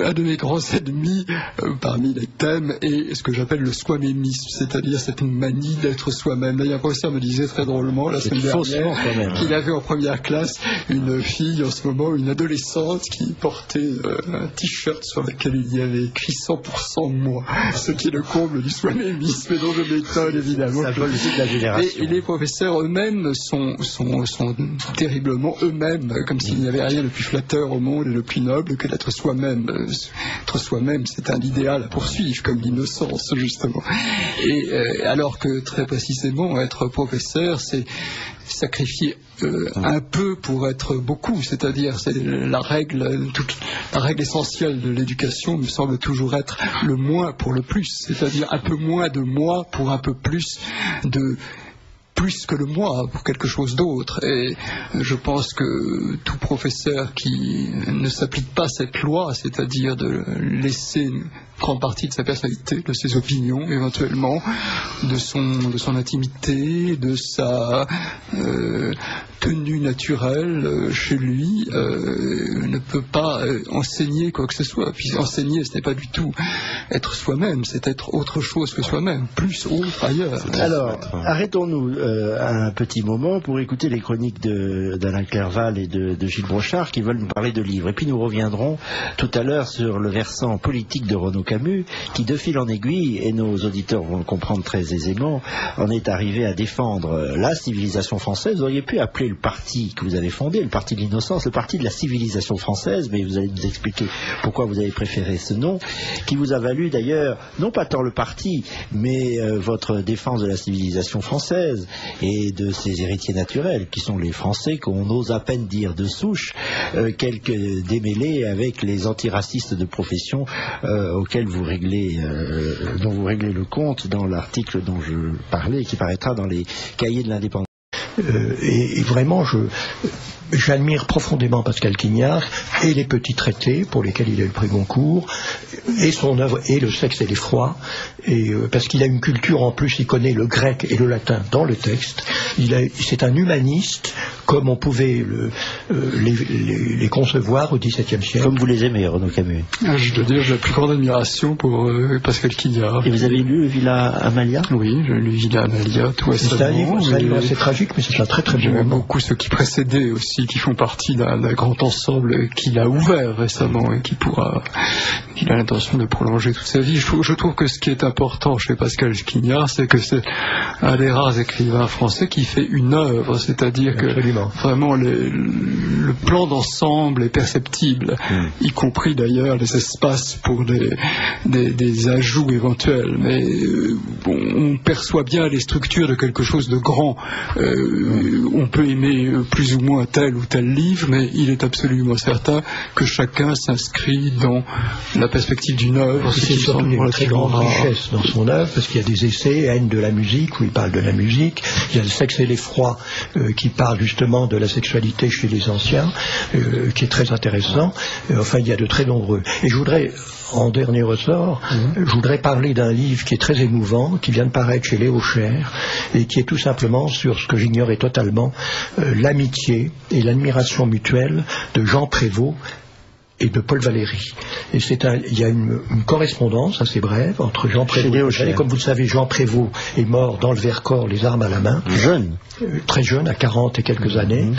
un de mes grands ennemis euh, parmi les thèmes est ce que j'appelle le soi-mémisme, c'est-à-dire cette manie d'être soi-même. D'ailleurs, un professeur me disait très drôlement la semaine dernière qu'il avait en première classe une fille en ce moment, une adolescente qui portait euh, un t-shirt sur lequel il y avait écrit 100% moi, ce qui est le comble du soi-mémisme et dont je m'étonne évidemment. Et, les professeurs eux-mêmes sont, sont, sont terriblement eux-mêmes, comme s'il n'y avait rien de plus flatteur au monde et de plus noble que d'être soi-même être soi-même, c'est un idéal à poursuivre, comme l'innocence, justement. Et euh, alors que très précisément, être professeur, c'est sacrifier euh, un peu pour être beaucoup, c'est-à-dire c'est la règle, la règle essentielle de l'éducation me semble toujours être le moins pour le plus, c'est-à-dire un peu moins de moi pour un peu plus de plus que le moi pour quelque chose d'autre. Et je pense que tout professeur qui ne s'applique pas cette loi, c'est-à-dire de laisser grande partie de sa personnalité, de ses opinions éventuellement, de son, de son intimité, de sa euh, tenue naturelle euh, chez lui, euh, ne peut pas enseigner quoi que ce soit. Puis enseigner, ce n'est pas du tout être soi-même, c'est être autre chose que soi-même, plus autre ailleurs. Alors, arrêtons-nous un petit moment pour écouter les chroniques d'Alain Clerval et de, de, Gilles Brochard qui veulent nous parler de livres. Et puis nous reviendrons tout à l'heure sur le versant politique de Renaud Camus, qui de fil en aiguille, et nos auditeurs vont le comprendre très aisément, en est arrivé à défendre la civilisation française. Vous auriez pu appeler le parti que vous avez fondé, le parti de l'innocence, le parti de la civilisation française, mais vous allez nous expliquer pourquoi vous avez préféré ce nom, qui vous a valu d'ailleurs, non pas tant le parti, mais euh, votre défense de la civilisation française et de ses héritiers naturels, qui sont les Français, qu'on ose à peine dire de souche, euh, quelques démêlés avec les antiracistes de profession euh, auxquels vous réglez, dont vous réglez le compte dans l'article dont je parlais, qui paraîtra dans les cahiers de l'indépendance. Euh, et, vraiment, j'admire profondément Pascal Quignard et les petits traités pour lesquels il a eu le prix Goncourt, et son œuvre, et le sexe et l'effroi, et euh, parce qu'il a une culture en plus, il connaît le grec et le latin dans le texte. c'est un humaniste comme on pouvait le, euh, les, les, concevoir au XVIIe siècle. Comme vous les aimez, Renaud Camus. Ah, je dois dire, j'ai la plus grande admiration pour euh, Pascal Quignard. Et vous avez lu Villa Amalia? Oui, j'ai lu Villa Amalia tout récemment. C'est un livre, assez tragique, mais c'est un très très bon J'aime beaucoup ceux qui précédaient aussi, qui font partie d'un grand ensemble qu'il a ouvert récemment et qui pourra, qu'il a l'intention de prolonger toute sa vie. Je, je, trouve que ce qui est important chez Pascal Quignard, c'est que c'est un des rares écrivains français qui fait une œuvre, c'est-à-dire que Vraiment, le plan d'ensemble est perceptible, hmm. y compris d'ailleurs les espaces pour des, des, ajouts éventuels. Mais euh, on perçoit bien les structures de quelque chose de grand. Euh, on peut aimer euh, plus ou moins tel ou tel livre, mais il est absolument certain que chacun s'inscrit dans la perspective d'une œuvre. C'est surtout une très grande richesse dans son œuvre, parce qu'il y a des essais, haine de la musique, où il parle de la musique, il y a le sexe et l'effroi, qui parle justement de la sexualité chez les anciens, euh, qui est très intéressant. Euh, enfin, il y a de très nombreux. Et je voudrais, en dernier ressort, mhm. je voudrais parler d'un livre qui est très émouvant, qui vient de paraître chez Léo Cher, et qui est tout simplement sur ce que j'ignorais totalement, euh, l'amitié et l'admiration mutuelle de Jean Prévost et de Paul Valéry. Et c'est il y a une, correspondance assez brève entre Jean Prévost et Comme vous le savez, Jean Prévost est mort dans le Vercors, les armes à la main. Jeune. Euh, très jeune, à 40 et quelques mhm. années.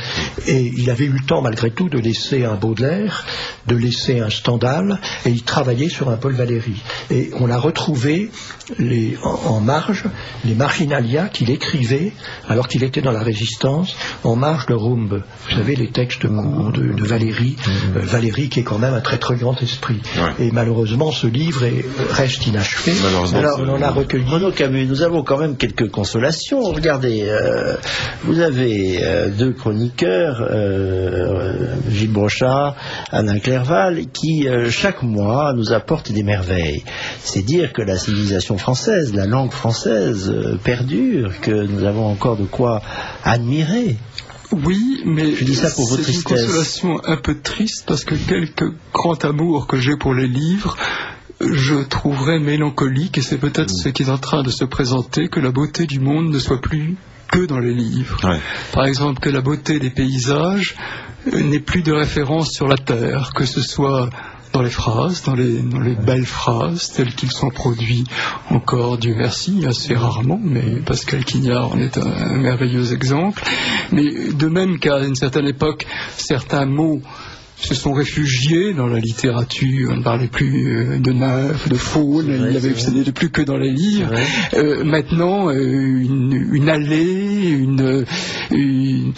Et il avait eu le temps, malgré tout, de laisser un Baudelaire, de laisser un Stendhal, et il travaillait sur un Paul Valéry. Et on a retrouvé les, en, marge les marginalia qu'il écrivait alors qu'il était dans la résistance, en marge de Rumbe. Vous savez, les textes courts de, de Valéry, euh, Valéry qui est quand même un très très grand esprit. Et malheureusement, ce livre reste inachevé. Alors, on en a recueilli. Mono Camus, nous avons quand même quelques consolations. Regardez, euh, vous avez euh, deux chroniqueurs, euh, Gilles Brochard, Alain Clerval, qui chaque mois nous apportent des merveilles. C'est dire que la civilisation française, la langue française perdure, que nous avons encore de quoi admirer. Oui, mais c'est une consolation un peu triste parce que quelque grand amour que j'ai pour les livres, je trouverais mélancolique, et c'est peut-être ce qui est en train de se présenter, que la beauté du monde ne soit plus que dans les livres. Par exemple, que la beauté des paysages euh, n'ait plus de référence sur la terre, que ce soit dans les phrases, dans les, belles phrases telles qu'ils sont produits encore, Dieu merci, assez rarement, mais Pascal Quignard en est un, merveilleux exemple. Mais de même qu'à une certaine époque, certains mots se sont réfugiés dans la littérature, on ne parlait plus euh, de neuf, de faune, il avait, ce n'était plus que dans les livres. Euh, maintenant, euh, une, une, allée, une, une,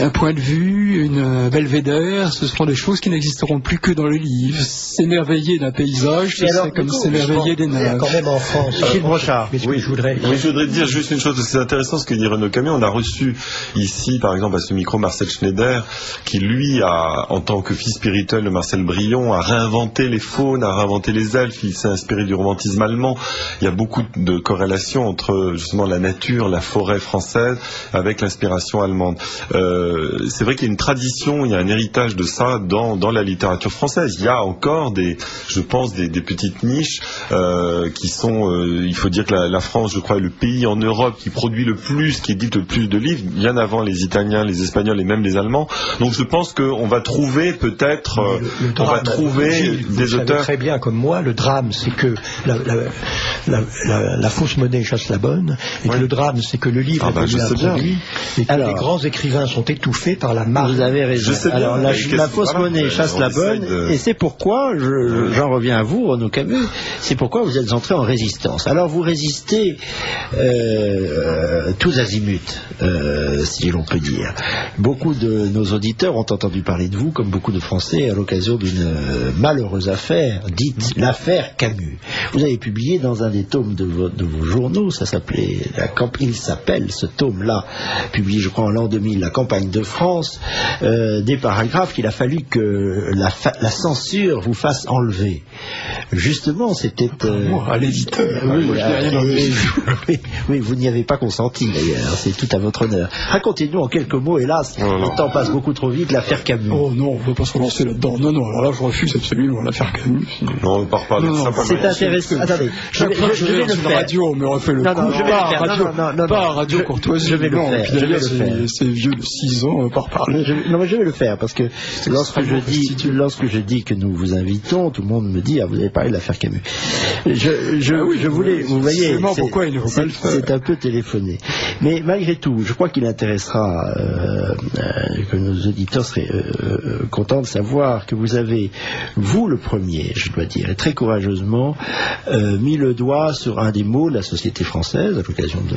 un point de vue, une belvédère, ce seront des choses qui n'existeront plus que dans le livre. S'émerveiller d'un paysage, c'est comme s'émerveiller des nains. quand même en France. Gilles Brochard. Oui, je voudrais... oui, je voudrais dire juste une chose, c'est intéressant ce que dit Renaud Camus. On a reçu ici, par exemple, à ce micro, Marcel Schneider, qui lui a, en tant que fils spirituel de Marcel Brion, a réinventé les faunes, a réinventé les elfes. Il s'est inspiré du romantisme allemand. Il y a beaucoup de corrélations entre justement la nature, la forêt française, avec l'inspiration allemande. Euh, c'est vrai qu'il y a une tradition, il y a un héritage de ça dans, dans la littérature française. Il y a encore des, je pense, des, des petites niches euh, qui sont, euh, il faut dire que la, la, France, je crois, est le pays en Europe qui produit le plus, qui édite le plus de livres, bien avant les Italiens, les Espagnols et même les Allemands. Donc je pense qu'on va trouver peut-être, on va trouver des auteurs. très bien comme moi, le drame, c'est que la, la, la, fausse monnaie chasse la bonne, et que le drame, c'est que le livre ah est produit, et que les grands écrivains sont étouffés par la marque. Vous avez raison. Alors la, fausse monnaie chasse la bonne, et c'est pourquoi, j'en reviens à vous, Renaud Camus, c'est pourquoi vous êtes entré en résistance. Alors vous résistez euh, tous azimuts, euh, si l'on peut dire. Beaucoup de nos auditeurs ont entendu parler de vous, comme beaucoup de Français, à l'occasion d'une euh, malheureuse affaire, dite l'affaire Camus. Vous avez publié dans un des tomes de, vos journaux, ça s'appelait, il s'appelle ce tome-là, publié je crois en l'an 2000, la campagne de France, euh, des paragraphes qu'il a fallu que la, la, censure vous fasse enlever. Justement, c'était... Euh, à l'éditeur. Oui, *laughs* oui, oui, vous n'y avez pas consenti d'ailleurs, c'est tout à votre honneur. Racontez-nous en quelques mots, hélas, oh, le temps passe beaucoup trop vite, l'affaire Camus. Oh non, on ne peut pas se relancer là-dedans. Non, non, alors là je refuse absolument l'affaire Camus. Non, on ne part pas de ça. C'est intéressant. Attendez, je, vais, je, vais le faire. radio, on me refait le non, coup. Non, je vais pas, le faire. Radio, non, non, pas radio courtoisie. Je vais le faire. Je vais le faire. C'est vieux de 6 ans, pas reparler. Non, mais je vais le faire parce que lorsque je dis, lorsque je dis que nous vous invitons, tout le monde me dit, ah, vous avez parlé de l'affaire Camus. Je, je, ah je voulais, vous voyez. C'est un peu téléphoné. Mais malgré tout, je crois qu'il intéressera euh, euh, que nos auditeurs seraient euh, contents de savoir que vous avez, vous le premier, je dois dire, et très courageusement, mis le doigt sur un des mots de la société française, à l'occasion de,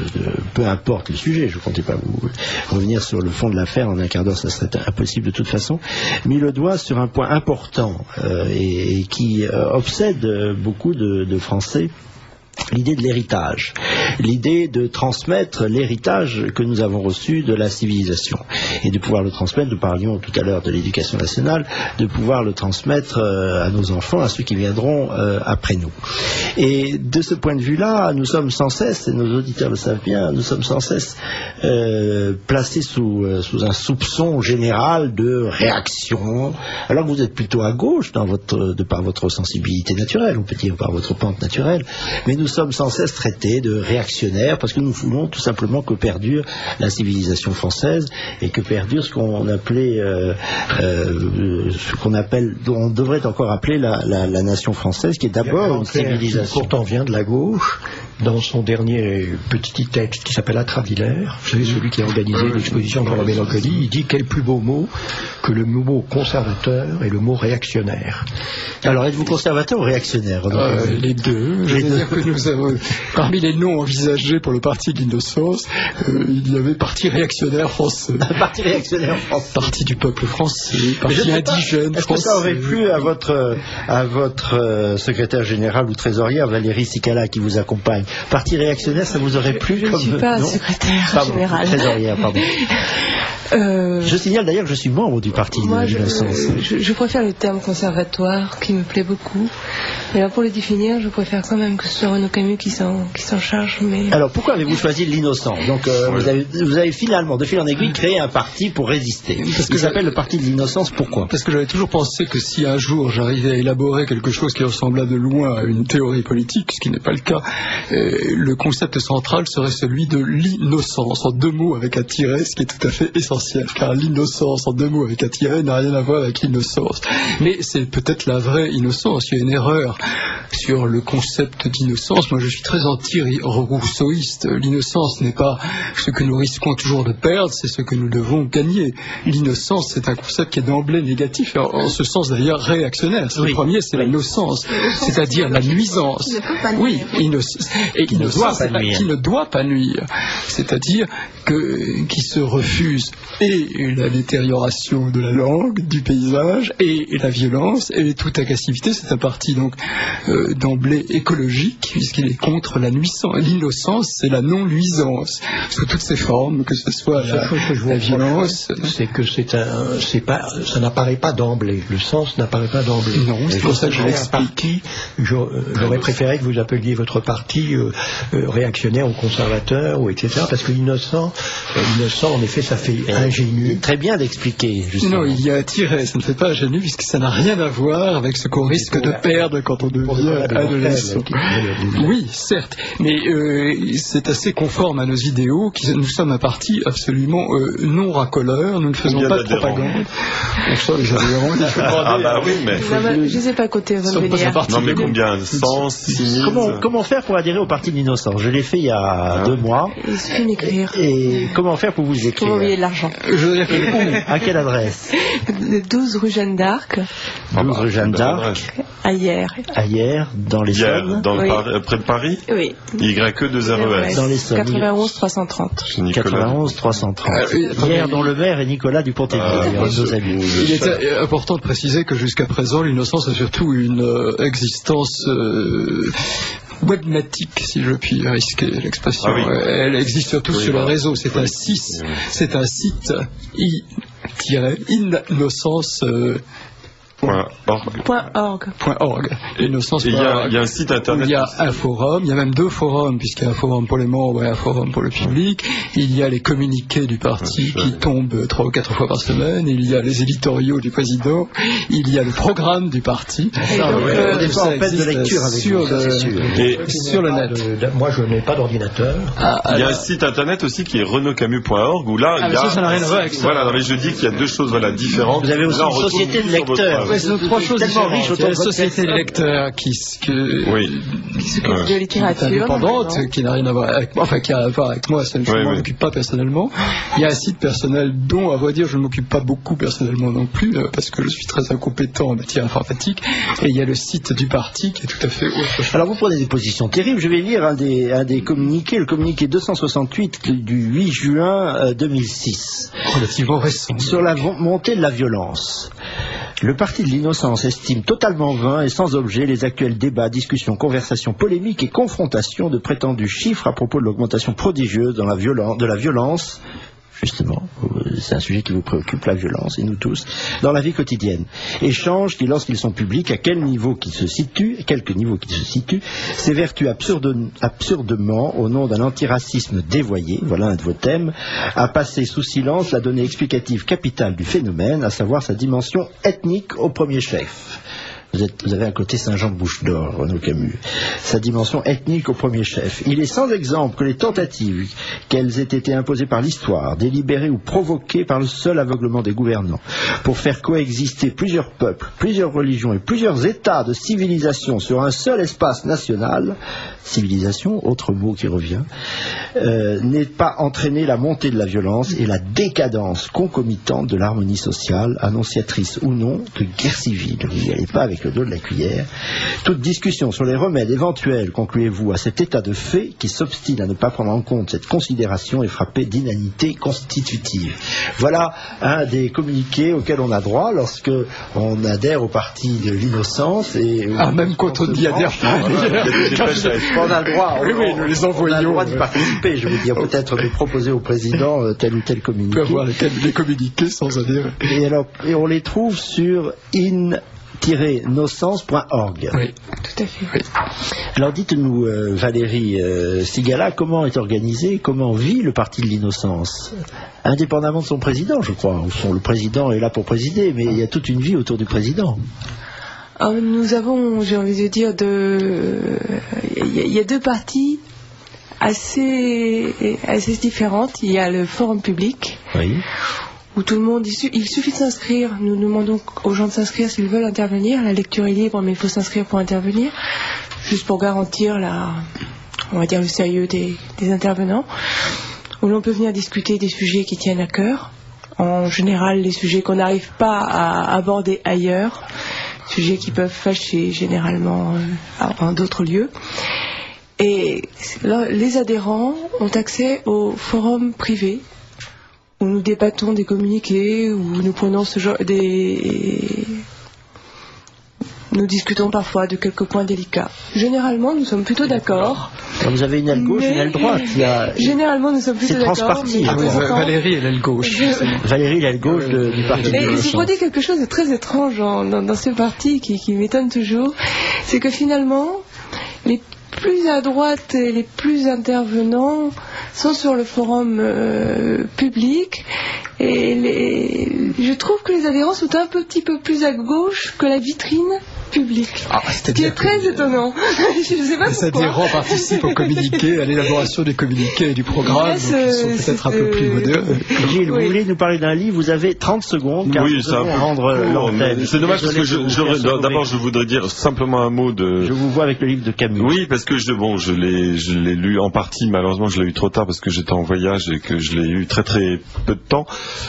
peu importe le sujet, je ne comptais pas vous revenir sur le fond de l'affaire en un quart d'heure, ça serait impossible de toute façon, mis le doigt sur un point important et, qui obsède beaucoup de Français l'idée de l'héritage, l'idée de transmettre l'héritage que nous avons reçu de la civilisation. Et de pouvoir le transmettre, nous parlions tout à l'heure de l'éducation nationale, de pouvoir le transmettre euh, à nos enfants, à ceux qui viendront euh, après nous. Et de ce point de vue-là, nous sommes sans cesse, et nos auditeurs le savent bien, nous sommes sans cesse euh, placés sous, un soupçon général de réaction, alors que vous êtes plutôt à gauche de par votre sensibilité naturelle, on peut dire par votre pente naturelle, mais nous sommes sans cesse traités de réactionnaires parce que nous voulons tout simplement que perdure la civilisation française et que perdure ce qu'on appelait, euh, euh, ce qu'on appelle, on devrait encore appeler la, nation française, qui est d'abord une civilisation. Pourtant vient de la gauche dans son dernier petit texte qui s'appelle Atravillaire, vous savez, celui qui a organisé l'exposition dans la mélancolie, il dit quel plus beau mot que le mot conservateur et le mot réactionnaire. Alors, êtes-vous conservateur ou réactionnaire euh, Les deux. Je veux dire que nous avons, parmi les noms envisagés pour le parti de l'innocence, euh, il y avait parti réactionnaire français. *laughs* parti réactionnaire français. Parti du peuple français, parti indigène Est-ce que ça aurait plu à votre, à votre euh, secrétaire général ou trésorière, Valérie Sicala, qui vous accompagne Parti réactionnaire, ça vous aurait plu Je ne suis pas secrétaire général. Trésorière, pardon. *laughs* Euh, je signale d'ailleurs que je suis membre du parti de l'innocence. Je, je, préfère le terme conservatoire qui me plaît beaucoup. Mais là, pour le définir, je préfère quand même que ce soit Renaud Camus qui s'en charge. Mais... Alors pourquoi avez-vous choisi l'innocence Donc euh, vous, avez, vous, avez, finalement, de fil en aiguille, créé un parti pour résister. Parce que s'appelle le parti de l'innocence. Pourquoi? Parce que j'avais toujours pensé que si un jour j'arrivais à élaborer quelque chose qui ressemblait de loin à une théorie politique, ce qui n'est pas le cas, le concept central serait celui de l'innocence, en deux mots avec un tiret, ce qui est tout à fait essentiel car l'innocence, en deux mots avec un tiret, n'a rien à voir avec l'innocence. Mais c'est peut-être la vraie innocence. Il y a une erreur sur le concept d'innocence. Moi, je suis très anti-rousseauiste. L'innocence n'est pas ce que nous risquons toujours de perdre, c'est ce que nous devons gagner. L'innocence, c'est un concept qui est d'emblée négatif, en ce sens d'ailleurs réactionnaire. Le premier, c'est l'innocence, c'est-à-dire la nuisance. Oui, innocence. Et qui ne doit pas nuire. Qui ne doit pas nuire. C'est-à-dire que, qui se refuse et la détérioration de la langue, du paysage, et, la violence, et toute agressivité. C'est un parti donc euh, d'emblée écologique, puisqu'il est contre la l'innocence et la non-luisance, sous toutes ses formes, que ce soit la, la violence. C'est que c'est un, c'est pas, ça n'apparaît pas d'emblée. Le sens n'apparaît pas d'emblée. Non, c'est pour ça que je l'explique. J'aurais préféré que vous appeliez votre parti euh, euh, réactionnaire ou conservateur ou etc. Parce que innocent, innocent, en effet, ça fait ingénu. Très bien d'expliquer. Non, il y a un tiret. Ça ne fait pas ingénu puisque ça n'a rien à voir avec ce qu'on risque de perdre quand on devient adolescent. Oui, certes, mais euh, c'est assez conforme à nos idéaux. Qui, nous sommes un parti absolument euh, non racoleur. Nous ne faisons pas de propagande. On sent les adhérents. ah bah oui, mais je ne sais pas côté Non, mais combien 100, 6000 comment, comment faire pour adhérer au parti de l'innocent Je l'ai fait il y a ah. deux mois. M'écrire. Et comment faire pour vous écrire Pour envoyer de l'argent. À quelle adresse 12 rue Jeanne d'Arc. 12 rue Jeanne d'Arc. Ailleurs. Ailleurs, dans les Sommes. Dans près de Paris Oui. YE2RES. Dans les Sommes. 91 330. 91 330. Hier, dont le maire est Nicolas Dupont-Aignan, ah, nos amis. Il est important de préciser que jusqu'à présent, l'innocence a surtout une euh, existence euh, webmatique, si je puis risquer l'expression. Ah Elle existe surtout sur le réseau. C'est un site, c'est un site i-innocence euh, Point .org. Innocence. Il y, a un site internet. Il y a un forum, il y a même deux forums, puisqu'il y a un forum pour les membres et un forum pour le public. Il y a les communiqués du parti qui tombent trois ou quatre fois par semaine. Il y a les éditoriaux du président. Il y a le programme du parti. Et donc, euh, ça de lecture avec sur, le, et sur le net. moi, je n'ai pas d'ordinateur. Ah, il y a un site internet aussi qui est renaudcamus.org où là, ah, il y a. Ça, n'a rien à voir avec ça. Voilà, mais je dis qu'il y a deux choses voilà, différentes. Vous avez aussi une société de lecteurs c'est trois choses riches Il y a la société de lecteurs qui, que, oui. de littérature. Indépendante, qui n'a rien à voir avec moi, enfin qui a à voir avec moi, ça, je ne m'en occupe pas personnellement. Il y a un site personnel dont, à vrai dire, je ne m'occupe pas beaucoup personnellement non plus, euh, parce que je suis très incompétent en matière informatique. Et il y a le site du parti qui est tout à fait autre chose. Alors vous prenez des positions terribles. Je vais lire un des, un des communiqués, le communiqué 268 du 8 juin 2006. Euh, Relativement récent. Sur la montée de la violence. Le parti de l'innocence estime totalement vain et sans objet les actuels débats, discussions, conversations, polémiques et confrontations de prétendus chiffres à propos de l'augmentation prodigieuse dans la de la violence justement, c'est un sujet qui vous préoccupe, la violence, et nous tous, dans la vie quotidienne. Échanges qui, lorsqu'ils sont publics, à quel niveau qu'ils se situent, quelque niveau qu'ils se situent, s'évertuent absurdement, au nom d'un antiracisme dévoyé, voilà un de vos thèmes, à passer sous silence la donnée explicative capitale du phénomène, à savoir sa dimension ethnique au premier chef. Vous, avez un côté Saint-Jean de Bouche d'Or, Renaud Camus. Sa dimension ethnique au premier chef. Il est sans exemple que les tentatives qu'elles aient été imposées par l'histoire, délibérées ou provoquées par le seul aveuglement des gouvernants, pour faire coexister plusieurs peuples, plusieurs religions et plusieurs états de civilisation sur un seul espace national, civilisation, autre mot qui revient, euh, n'est pas entraîné la montée de la violence et la décadence concomitante de l'harmonie sociale, annonciatrice ou non de guerre civile. Vous n'y allez pas avec le dos de la cuillère. Toute discussion sur les remèdes éventuels, concluez-vous, à cet état de fait qui s'obstine à ne pas prendre en compte cette considération est frappée d'inanité constitutive. Voilà un des communiqués auxquels on a droit lorsque on adhère au parti de l'innocence et ah, même quand on y adhère *laughs* pas. on a le droit, oui, oui, nous les envoyons. On a le droit d'y participer, je veux dire, *laughs* peut-être de proposer au président euh, tel ou tel communiqué. On peut avoir les, communiqués sans adhérer. Et alors, et on les trouve sur in nosens.org. Oui, tout à fait. Alors dites-nous, euh, Valérie euh, Sigala, comment est organisé, comment vit le Parti de l'Innocence? Indépendamment de son président, je crois. le président est là pour présider, mais il y a toute une vie autour du président. Ah, nous avons, j'ai envie de dire, il y, a deux parties assez, assez différentes. Il y a le forum public. Oui où tout le monde, il suffit de s'inscrire. Nous demandons aux gens de s'inscrire s'ils veulent intervenir. La lecture est libre, mais il faut s'inscrire pour intervenir, juste pour garantir la, on le sérieux des, intervenants. Où l'on peut venir discuter des sujets qui tiennent à cœur. En général, les sujets qu'on n'arrive pas à aborder ailleurs, sujets qui peuvent fâcher généralement euh, en d'autres lieux. Et les adhérents ont accès au forum privé nous débattons des communiqués, où nous prenons ce genre des nous discutons parfois de quelques points délicats. Généralement, nous sommes plutôt d'accord. Vous avez une aile gauche, et une aile droite. Généralement, nous sommes plutôt d'accord. Valérie est l'aile gauche. Valérie l'aile gauche du parti. Mais il se produit quelque chose de très étrange dans, ce parti qui, qui m'étonne toujours, c'est que finalement, plus à droite et les plus intervenants sont sur le forum euh, public. Et je trouve que les adhérents sont un petit peu plus à gauche que la vitrine public. Ah, ce qui est très étonnant. *laughs* je ne sais pas Les adhérents participent au communiqué, à l'élaboration des communiqués et du programme, donc ils sont peut-être un peu plus modérés. Gilles, vous voulez nous parler d'un livre Vous avez 30 secondes. Car oui, ça rendre l'antenne. C'est dommage parce que je, d'abord je voudrais dire simplement un mot de. Je vous vois avec le livre de Camus. Oui, parce que je bon, je l'ai, lu en partie. Malheureusement, je l'ai eu trop tard parce que j'étais en voyage et que je l'ai eu très très peu de temps.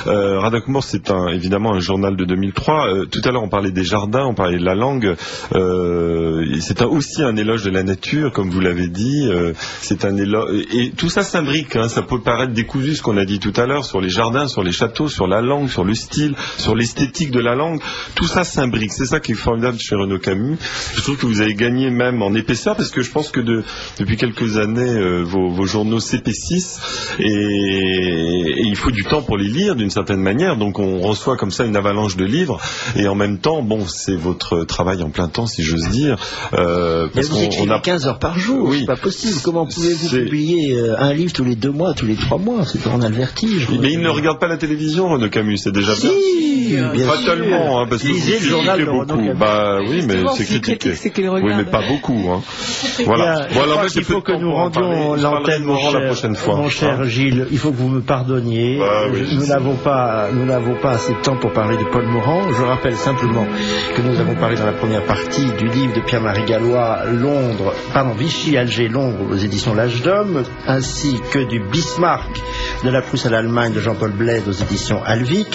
Euh, c'est un, évidemment un journal de 2003. Euh, tout à l'heure, on parlait des jardins, on parlait de la langue. Euh, c'est aussi un éloge de la nature, comme vous l'avez dit. Euh, c'est un éloge et tout ça s'imbrique. Hein, ça peut paraître décousu ce qu'on a dit tout à l'heure sur les jardins, sur les châteaux, sur la langue, sur le style, sur l'esthétique de la langue. Tout ça s'imbrique. C'est ça qui est formidable chez Renaud Camus. Je trouve que vous avez gagné même en épaisseur parce que je pense que depuis quelques années euh, vos, journaux s'épaississent et, et il faut du temps pour les lire d'une certaine manière. Donc on reçoit comme ça une avalanche de livres et en même temps, bon, c'est votre travail en plein temps, si j'ose dire. Euh, parce vous écrivez a... 15 heures par jour, oui. c'est pas possible. Comment pouvez-vous publier euh, un livre tous les deux mois, tous les trois mois? C'est on a le vertige. Mais il ne regarde pas la télévision, Renaud Camus, c'est déjà bien. bien pas tellement, hein, parce que vous critiquez beaucoup. Bah oui, mais c'est critiqué. Oui, mais pas beaucoup. Hein. Voilà. Voilà, il faut que nous rendions l'antenne la prochaine fois. Mon cher hein. Gilles, il faut que vous me pardonniez. Bah nous n'avons pas, nous n'avons pas assez de temps pour parler de Paul Morand. Je rappelle simplement que nous avons parlé dans la première partie du livre de Pierre-Marie Gallois, Londres, pardon, Vichy, Alger, Londres, aux éditions L'Âge d'Homme, ainsi que du Bismarck de la Prusse à l'Allemagne de Jean-Paul Bled aux éditions Alvic.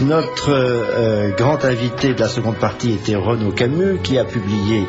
Notre euh, grand invité de la seconde partie était Renaud Camus, qui a publié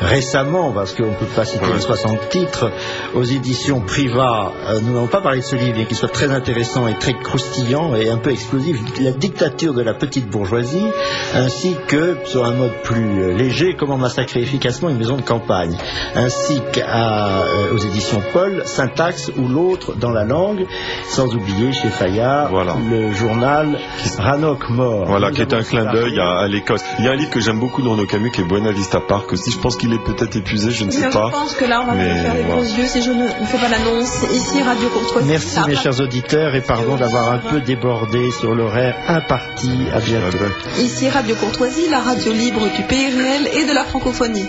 récemment, parce qu'on ne peut pas citer les 60 titres, aux éditions Priva. Euh, nous n'avons pas parlé de ce livre, bien qu'il soit très intéressant et très croustillant et un peu explosif, La dictature de la petite bourgeoisie, ainsi que, sur un mode plus euh, léger, Comment massacrer efficacement une maison de campagne, ainsi qu'aux éditions Paul, Syntaxe ou l'autre dans la langue, sans oublier chez Fayard le journal Rano mort. Voilà, qui est un clin d'œil à, l'Écosse. Il y a un livre que j'aime beaucoup de Renaud Camus qui est Buena Vista Park aussi. Je pense qu'il est peut-être épuisé, je ne sais pas. Je pense que là, on va mais, faire les gros yeux si je ne fais pas l'annonce. Ici, Radio Courtoisie. Merci, mes chers auditeurs, et pardon d'avoir un peu débordé sur l'horaire imparti. À bientôt. Ici, Radio Courtoisie, la radio libre du pays et de la francophonie.